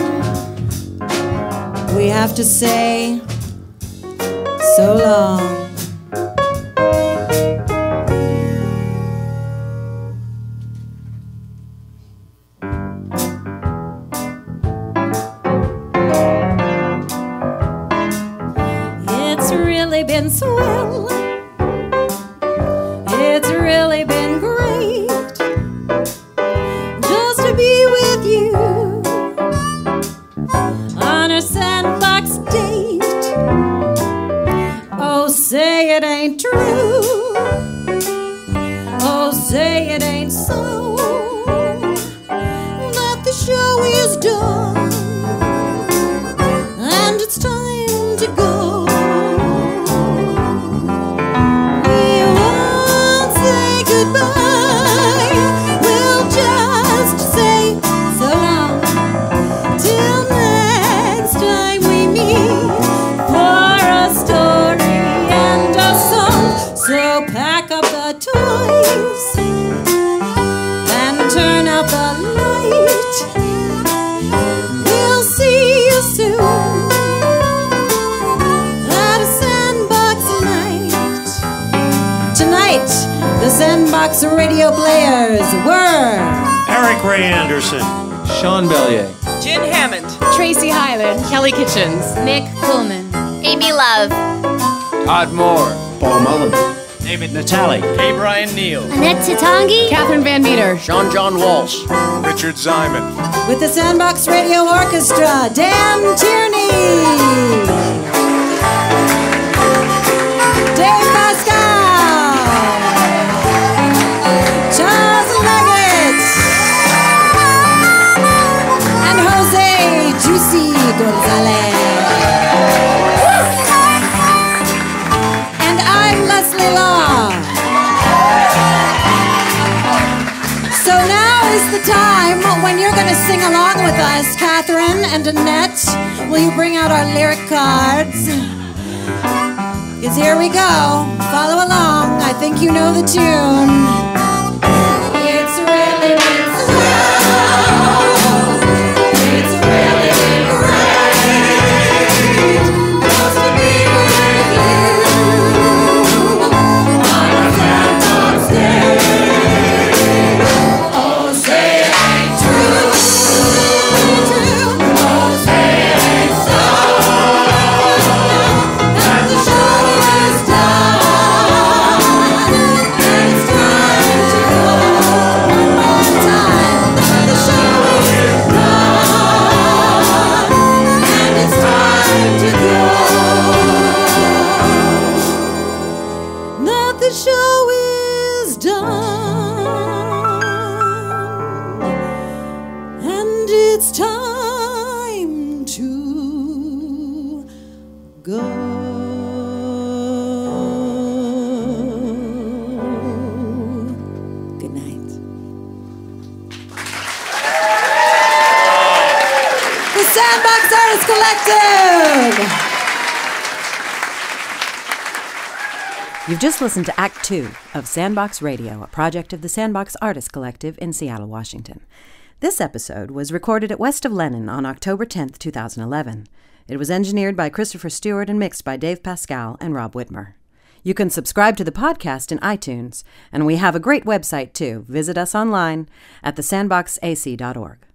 we have to say so long. Sandbox radio players were Eric Ray Anderson. Sean Bellier. Jen Hammond. Tracy Hyland. Kelly Kitchens. Mick Pullman. Amy Love. Todd Moore. Paul Mullin. David Natali. K. Brian Neel. Annette Toutonghi. Catherine Van Meter. Sean John Walsh. Richard Zyman. with the Sandbox Radio Orchestra, Dan Tierney. Juicy Gonzales. And I'm Leslie Law. So now is the time when you're going to sing along with us, Catherine and Annette. Will you bring out our lyric cards? Because here we go. Follow along. I think you know the tune. You've just listened to Act Two of Sandbox Radio, a project of the Sandbox Artist Collective in Seattle, Washington. This episode was recorded at West of Lenin on October 10th, 2011. It was engineered by Christopher Stewart and mixed by Dave Pascal and Rob Witmer. You can subscribe to the podcast in iTunes, and we have a great website too. Visit us online at thesandboxac.org.